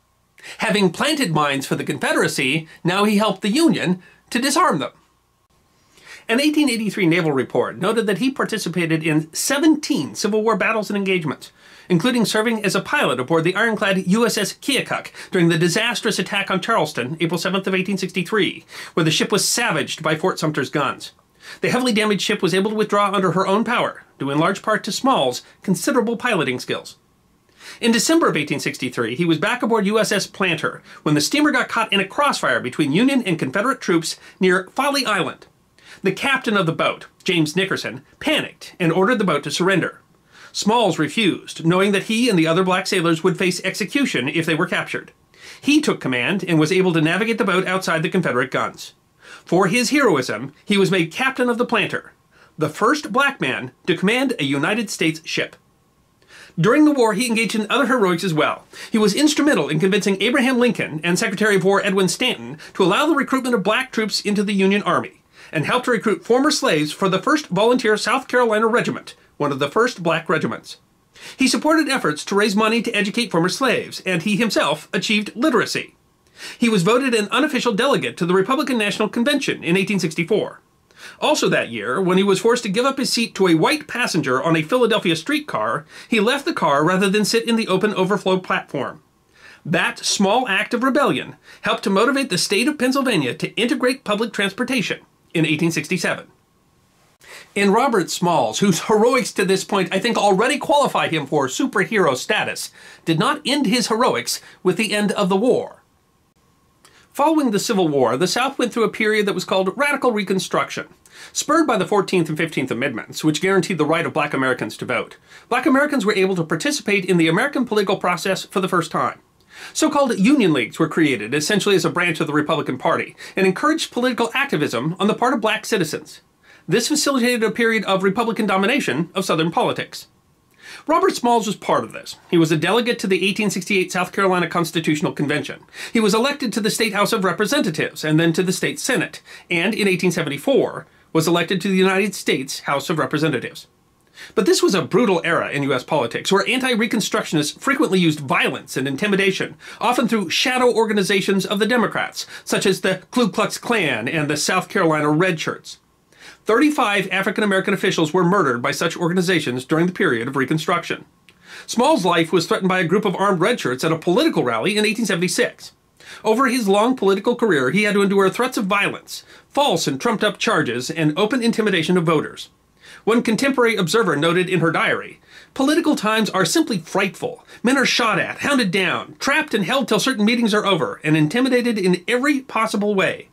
Having planted mines for the Confederacy, now he helped the Union to disarm them. An 1883 naval report noted that he participated in 17 Civil War battles and engagements, including serving as a pilot aboard the ironclad USS Keokuk during the disastrous attack on Charleston, April 7th of 1863, where the ship was savaged by Fort Sumter's guns. The heavily damaged ship was able to withdraw under her own power, due in large part to Small's considerable piloting skills. In December of 1863, he was back aboard USS Planter when the steamer got caught in a crossfire between Union and Confederate troops near Folly Island. The captain of the boat, James Nickerson, panicked and ordered the boat to surrender. Smalls refused, knowing that he and the other black sailors would face execution if they were captured. He took command and was able to navigate the boat outside the Confederate guns. For his heroism, he was made captain of the Planter, the first black man to command a United States ship. During the war, he engaged in other heroics as well. He was instrumental in convincing Abraham Lincoln and Secretary of War Edwin Stanton to allow the recruitment of black troops into the Union Army, and helped recruit former slaves for the 1st Volunteer South Carolina Regiment, one of the first black regiments. He supported efforts to raise money to educate former slaves, and he himself achieved literacy. He was voted an unofficial delegate to the Republican National Convention in 1864. Also that year, when he was forced to give up his seat to a white passenger on a Philadelphia streetcar, he left the car rather than sit in the open overflow platform. That small act of rebellion helped to motivate the state of Pennsylvania to integrate public transportation in 1867. In Robert Smalls, whose heroics to this point I think already qualify him for superhero status, did not end his heroics with the end of the war. Following the Civil War, the South went through a period that was called Radical Reconstruction. Spurred by the 14th and 15th Amendments, which guaranteed the right of black Americans to vote, black Americans were able to participate in the American political process for the first time. So called Union Leagues were created, essentially as a branch of the Republican Party, and encouraged political activism on the part of black citizens. This facilitated a period of Republican domination of Southern politics. Robert Smalls was part of this. He was a delegate to the 1868 South Carolina Constitutional Convention. He was elected to the State House of Representatives and then to the State Senate, and in 1874 was elected to the United States House of Representatives. But this was a brutal era in U.S. politics where anti Reconstructionists frequently used violence and intimidation, often through shadow organizations of the Democrats, such as the Ku Klux Klan and the South Carolina Red Shirts. 35 African American officials were murdered by such organizations during the period of Reconstruction. Small's life was threatened by a group of armed redshirts at a political rally in 1876. Over his long political career, he had to endure threats of violence, false and trumped up charges, and open intimidation of voters. One contemporary observer noted in her diary Political times are simply frightful. Men are shot at, hounded down, trapped and held till certain meetings are over, and intimidated in every possible way.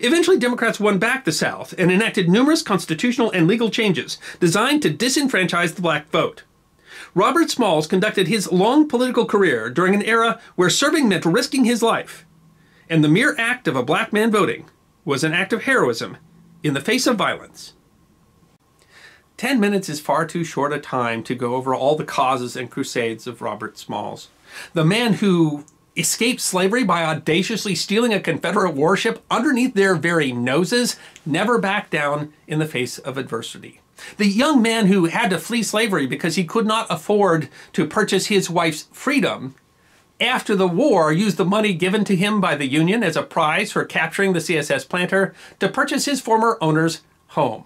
Eventually, Democrats won back the South and enacted numerous constitutional and legal changes designed to disenfranchise the black vote. Robert Smalls conducted his long political career during an era where serving meant risking his life, and the mere act of a black man voting was an act of heroism in the face of violence. Ten minutes is far too short a time to go over all the causes and crusades of Robert Smalls. The man who escaped slavery by audaciously stealing a Confederate warship underneath their very noses never backed down in the face of adversity. The young man who had to flee slavery because he could not afford to purchase his wife's freedom after the war used the money given to him by the Union as a prize for capturing the CSS Planter to purchase his former owner's home.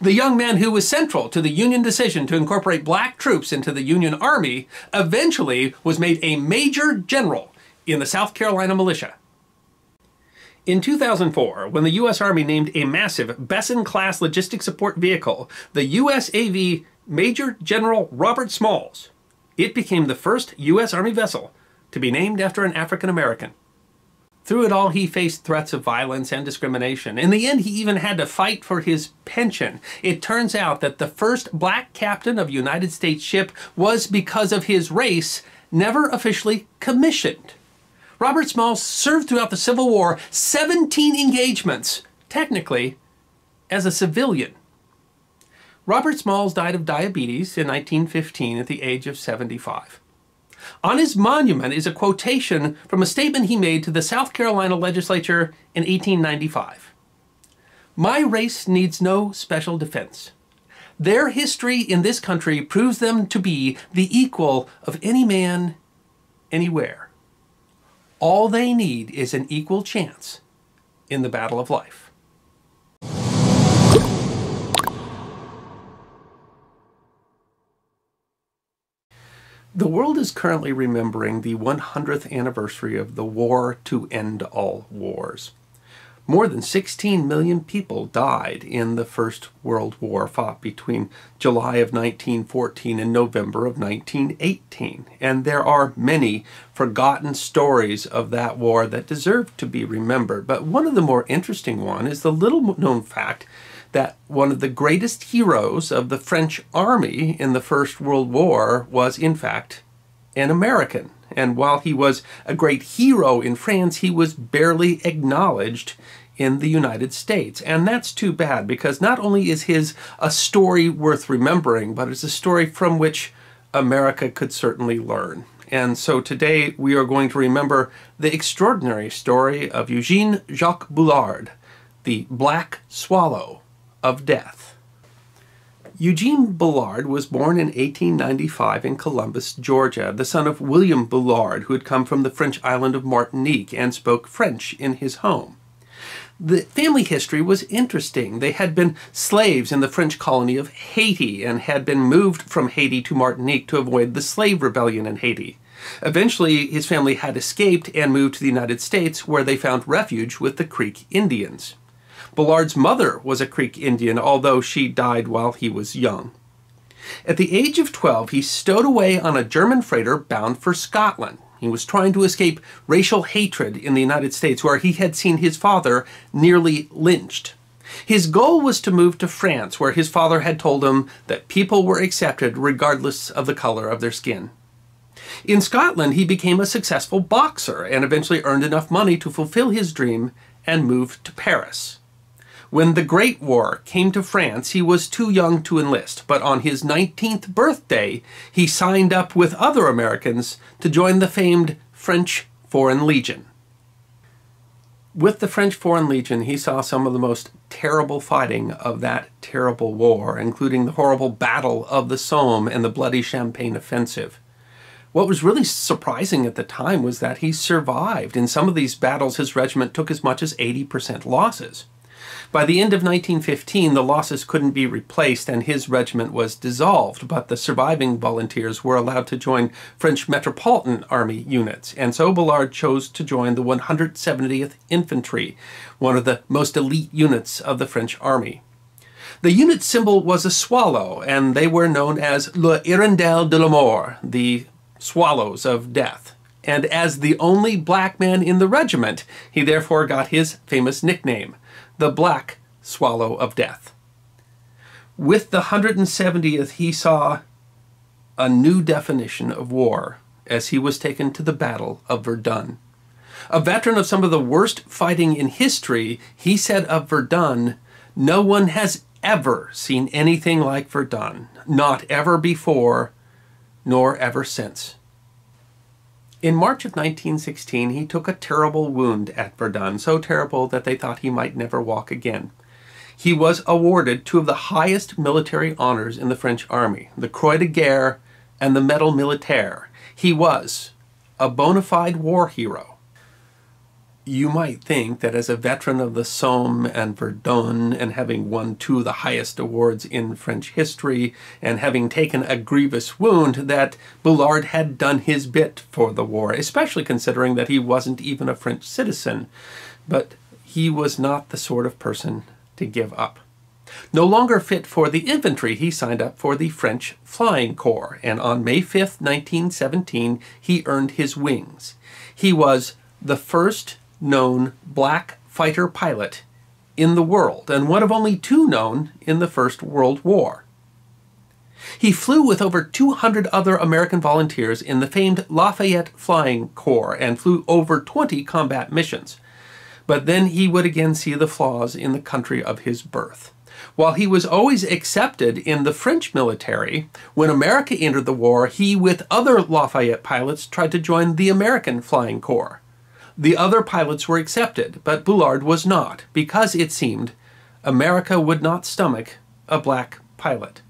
The young man who was central to the Union decision to incorporate black troops into the Union Army eventually was made a major general in the South Carolina militia. In 2004, when the U.S. Army named a massive Besson-class logistic support vehicle the USAV Major General Robert Smalls, it became the first U.S. Army vessel to be named after an African American. Through it all, he faced threats of violence and discrimination. In the end, he even had to fight for his pension. It turns out that the first black captain of a United States ship was, because of his race, never officially commissioned. Robert Smalls served throughout the Civil War 17 engagements, technically, as a civilian. Robert Smalls died of diabetes in 1915 at the age of 75. On his monument is a quotation from a statement he made to the South Carolina legislature in 1895. My race needs no special defense. Their history in this country proves them to be the equal of any man anywhere. All they need is an equal chance in the battle of life. The world is currently remembering the 100th anniversary of the War to End All Wars. More than 16 million people died in the First World War fought between July of 1914 and November of 1918. And there are many forgotten stories of that war that deserve to be remembered. But one of the more interesting one is the little known fact that one of the greatest heroes of the French army in the First World War was, in fact, an American. And while he was a great hero in France, he was barely acknowledged in the United States. And that's too bad because not only is his a story worth remembering, but it's a story from which America could certainly learn. And so today we are going to remember the extraordinary story of Eugene Jacques Bullard, the Black Swallow of death. Eugene Bullard was born in 1895 in Columbus, Georgia, the son of William Bullard, who had come from the French island of Martinique and spoke French in his home. The family history was interesting. They had been slaves in the French colony of Haiti and had been moved from Haiti to Martinique to avoid the slave rebellion in Haiti. Eventually, his family had escaped and moved to the United States, where they found refuge with the Creek Indians. Bullard's mother was a Creek Indian, although she died while he was young. At the age of 12, he stowed away on a German freighter bound for Scotland. He was trying to escape racial hatred in the United States, where he had seen his father nearly lynched. His goal was to move to France, where his father had told him that people were accepted regardless of the color of their skin. In Scotland, he became a successful boxer and eventually earned enough money to fulfill his dream and moved to Paris. When the Great War came to France, he was too young to enlist, but on his 19th birthday, he signed up with other Americans to join the famed French Foreign Legion. With the French Foreign Legion, he saw some of the most terrible fighting of that terrible war, including the horrible Battle of the Somme and the bloody Champagne Offensive. What was really surprising at the time was that he survived. In some of these battles, his regiment took as much as 80% losses. By the end of 1915, the losses couldn't be replaced and his regiment was dissolved, but the surviving volunteers were allowed to join French Metropolitan Army units, and so Bullard chose to join the 170th Infantry, one of the most elite units of the French Army. The unit symbol was a swallow, and they were known as Le Hirondelle de la Mort, the swallows of death. And as the only black man in the regiment, he therefore got his famous nickname, the black swallow of death. With the 170th, he saw a new definition of war as he was taken to the Battle of Verdun. A veteran of some of the worst fighting in history, he said of Verdun, no one has ever seen anything like Verdun, not ever before, nor ever since. In March of 1916, he took a terrible wound at Verdun, so terrible that they thought he might never walk again. He was awarded two of the highest military honors in the French army, the Croix de Guerre and the Medal Militaire. He was a bona fide war hero you might think that as a veteran of the Somme and Verdun, and having won two of the highest awards in French history, and having taken a grievous wound, that Bullard had done his bit for the war, especially considering that he wasn't even a French citizen. But he was not the sort of person to give up. No longer fit for the infantry, he signed up for the French Flying Corps, and on May 5, 1917, he earned his wings. He was the first known black fighter pilot in the world, and one of only two known in the First World War. He flew with over 200 other American volunteers in the famed Lafayette Flying Corps and flew over 20 combat missions. But then he would again see the flaws in the country of his birth. While he was always accepted in the French military, when America entered the war, he, with other Lafayette pilots, tried to join the American Flying Corps. The other pilots were accepted, but Bullard was not, because it seemed America would not stomach a black pilot.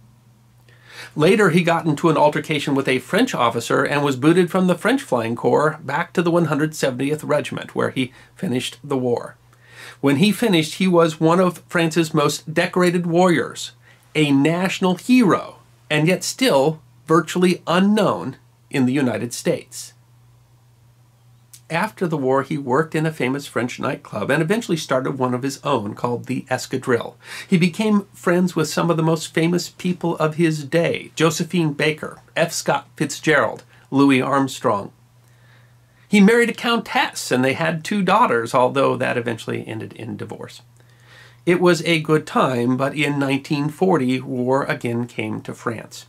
Later, he got into an altercation with a French officer and was booted from the French Flying Corps back to the 170th Regiment, where he finished the war. When he finished, he was one of France's most decorated warriors, a national hero, and yet still virtually unknown in the United States. After the war, he worked in a famous French nightclub and eventually started one of his own called the Escadrille. He became friends with some of the most famous people of his day Josephine Baker, F. Scott Fitzgerald, Louis Armstrong. He married a countess and they had two daughters, although that eventually ended in divorce. It was a good time, but in 1940, war again came to France.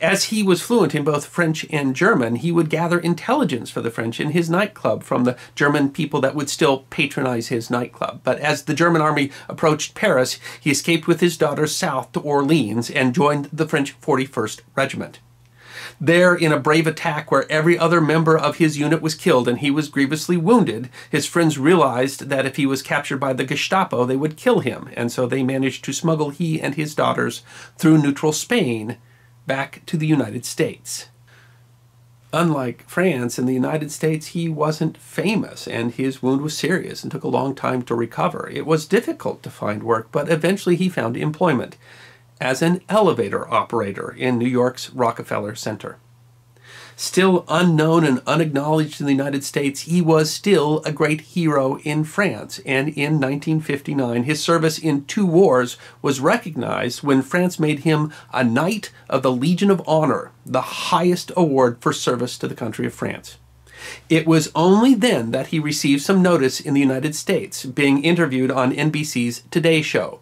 As he was fluent in both French and German, he would gather intelligence for the French in his nightclub from the German people that would still patronize his nightclub. But as the German army approached Paris, he escaped with his daughters south to Orleans and joined the French 41st Regiment. There, in a brave attack where every other member of his unit was killed and he was grievously wounded, his friends realized that if he was captured by the Gestapo, they would kill him, and so they managed to smuggle he and his daughters through neutral Spain back to the United States. Unlike France, in the United States, he wasn't famous and his wound was serious and took a long time to recover. It was difficult to find work, but eventually he found employment as an elevator operator in New York's Rockefeller Center. Still unknown and unacknowledged in the United States, he was still a great hero in France, and in 1959 his service in two wars was recognized when France made him a Knight of the Legion of Honor, the highest award for service to the country of France. It was only then that he received some notice in the United States, being interviewed on NBC's Today Show.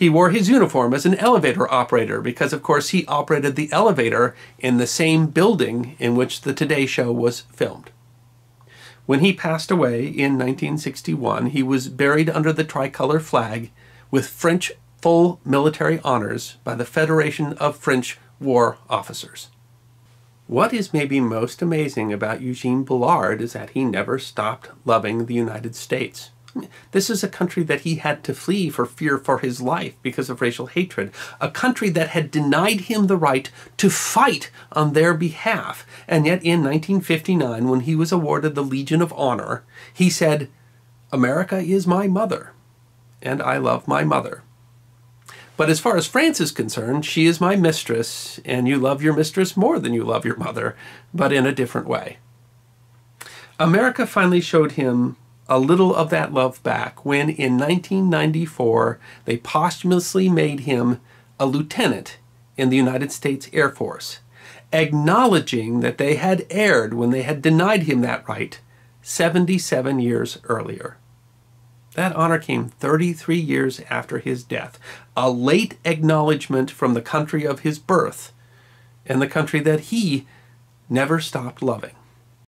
He wore his uniform as an elevator operator because, of course, he operated the elevator in the same building in which the Today Show was filmed. When he passed away in 1961, he was buried under the tricolor flag with French full military honors by the Federation of French War Officers. What is maybe most amazing about Eugene Bullard is that he never stopped loving the United States. This is a country that he had to flee for fear for his life because of racial hatred. A country that had denied him the right to fight on their behalf. And yet in 1959, when he was awarded the Legion of Honor, he said, America is my mother, and I love my mother. But as far as France is concerned, she is my mistress, and you love your mistress more than you love your mother, but in a different way. America finally showed him a little of that love back when in 1994 they posthumously made him a lieutenant in the United States Air Force, acknowledging that they had erred when they had denied him that right 77 years earlier. That honor came 33 years after his death, a late acknowledgement from the country of his birth and the country that he never stopped loving.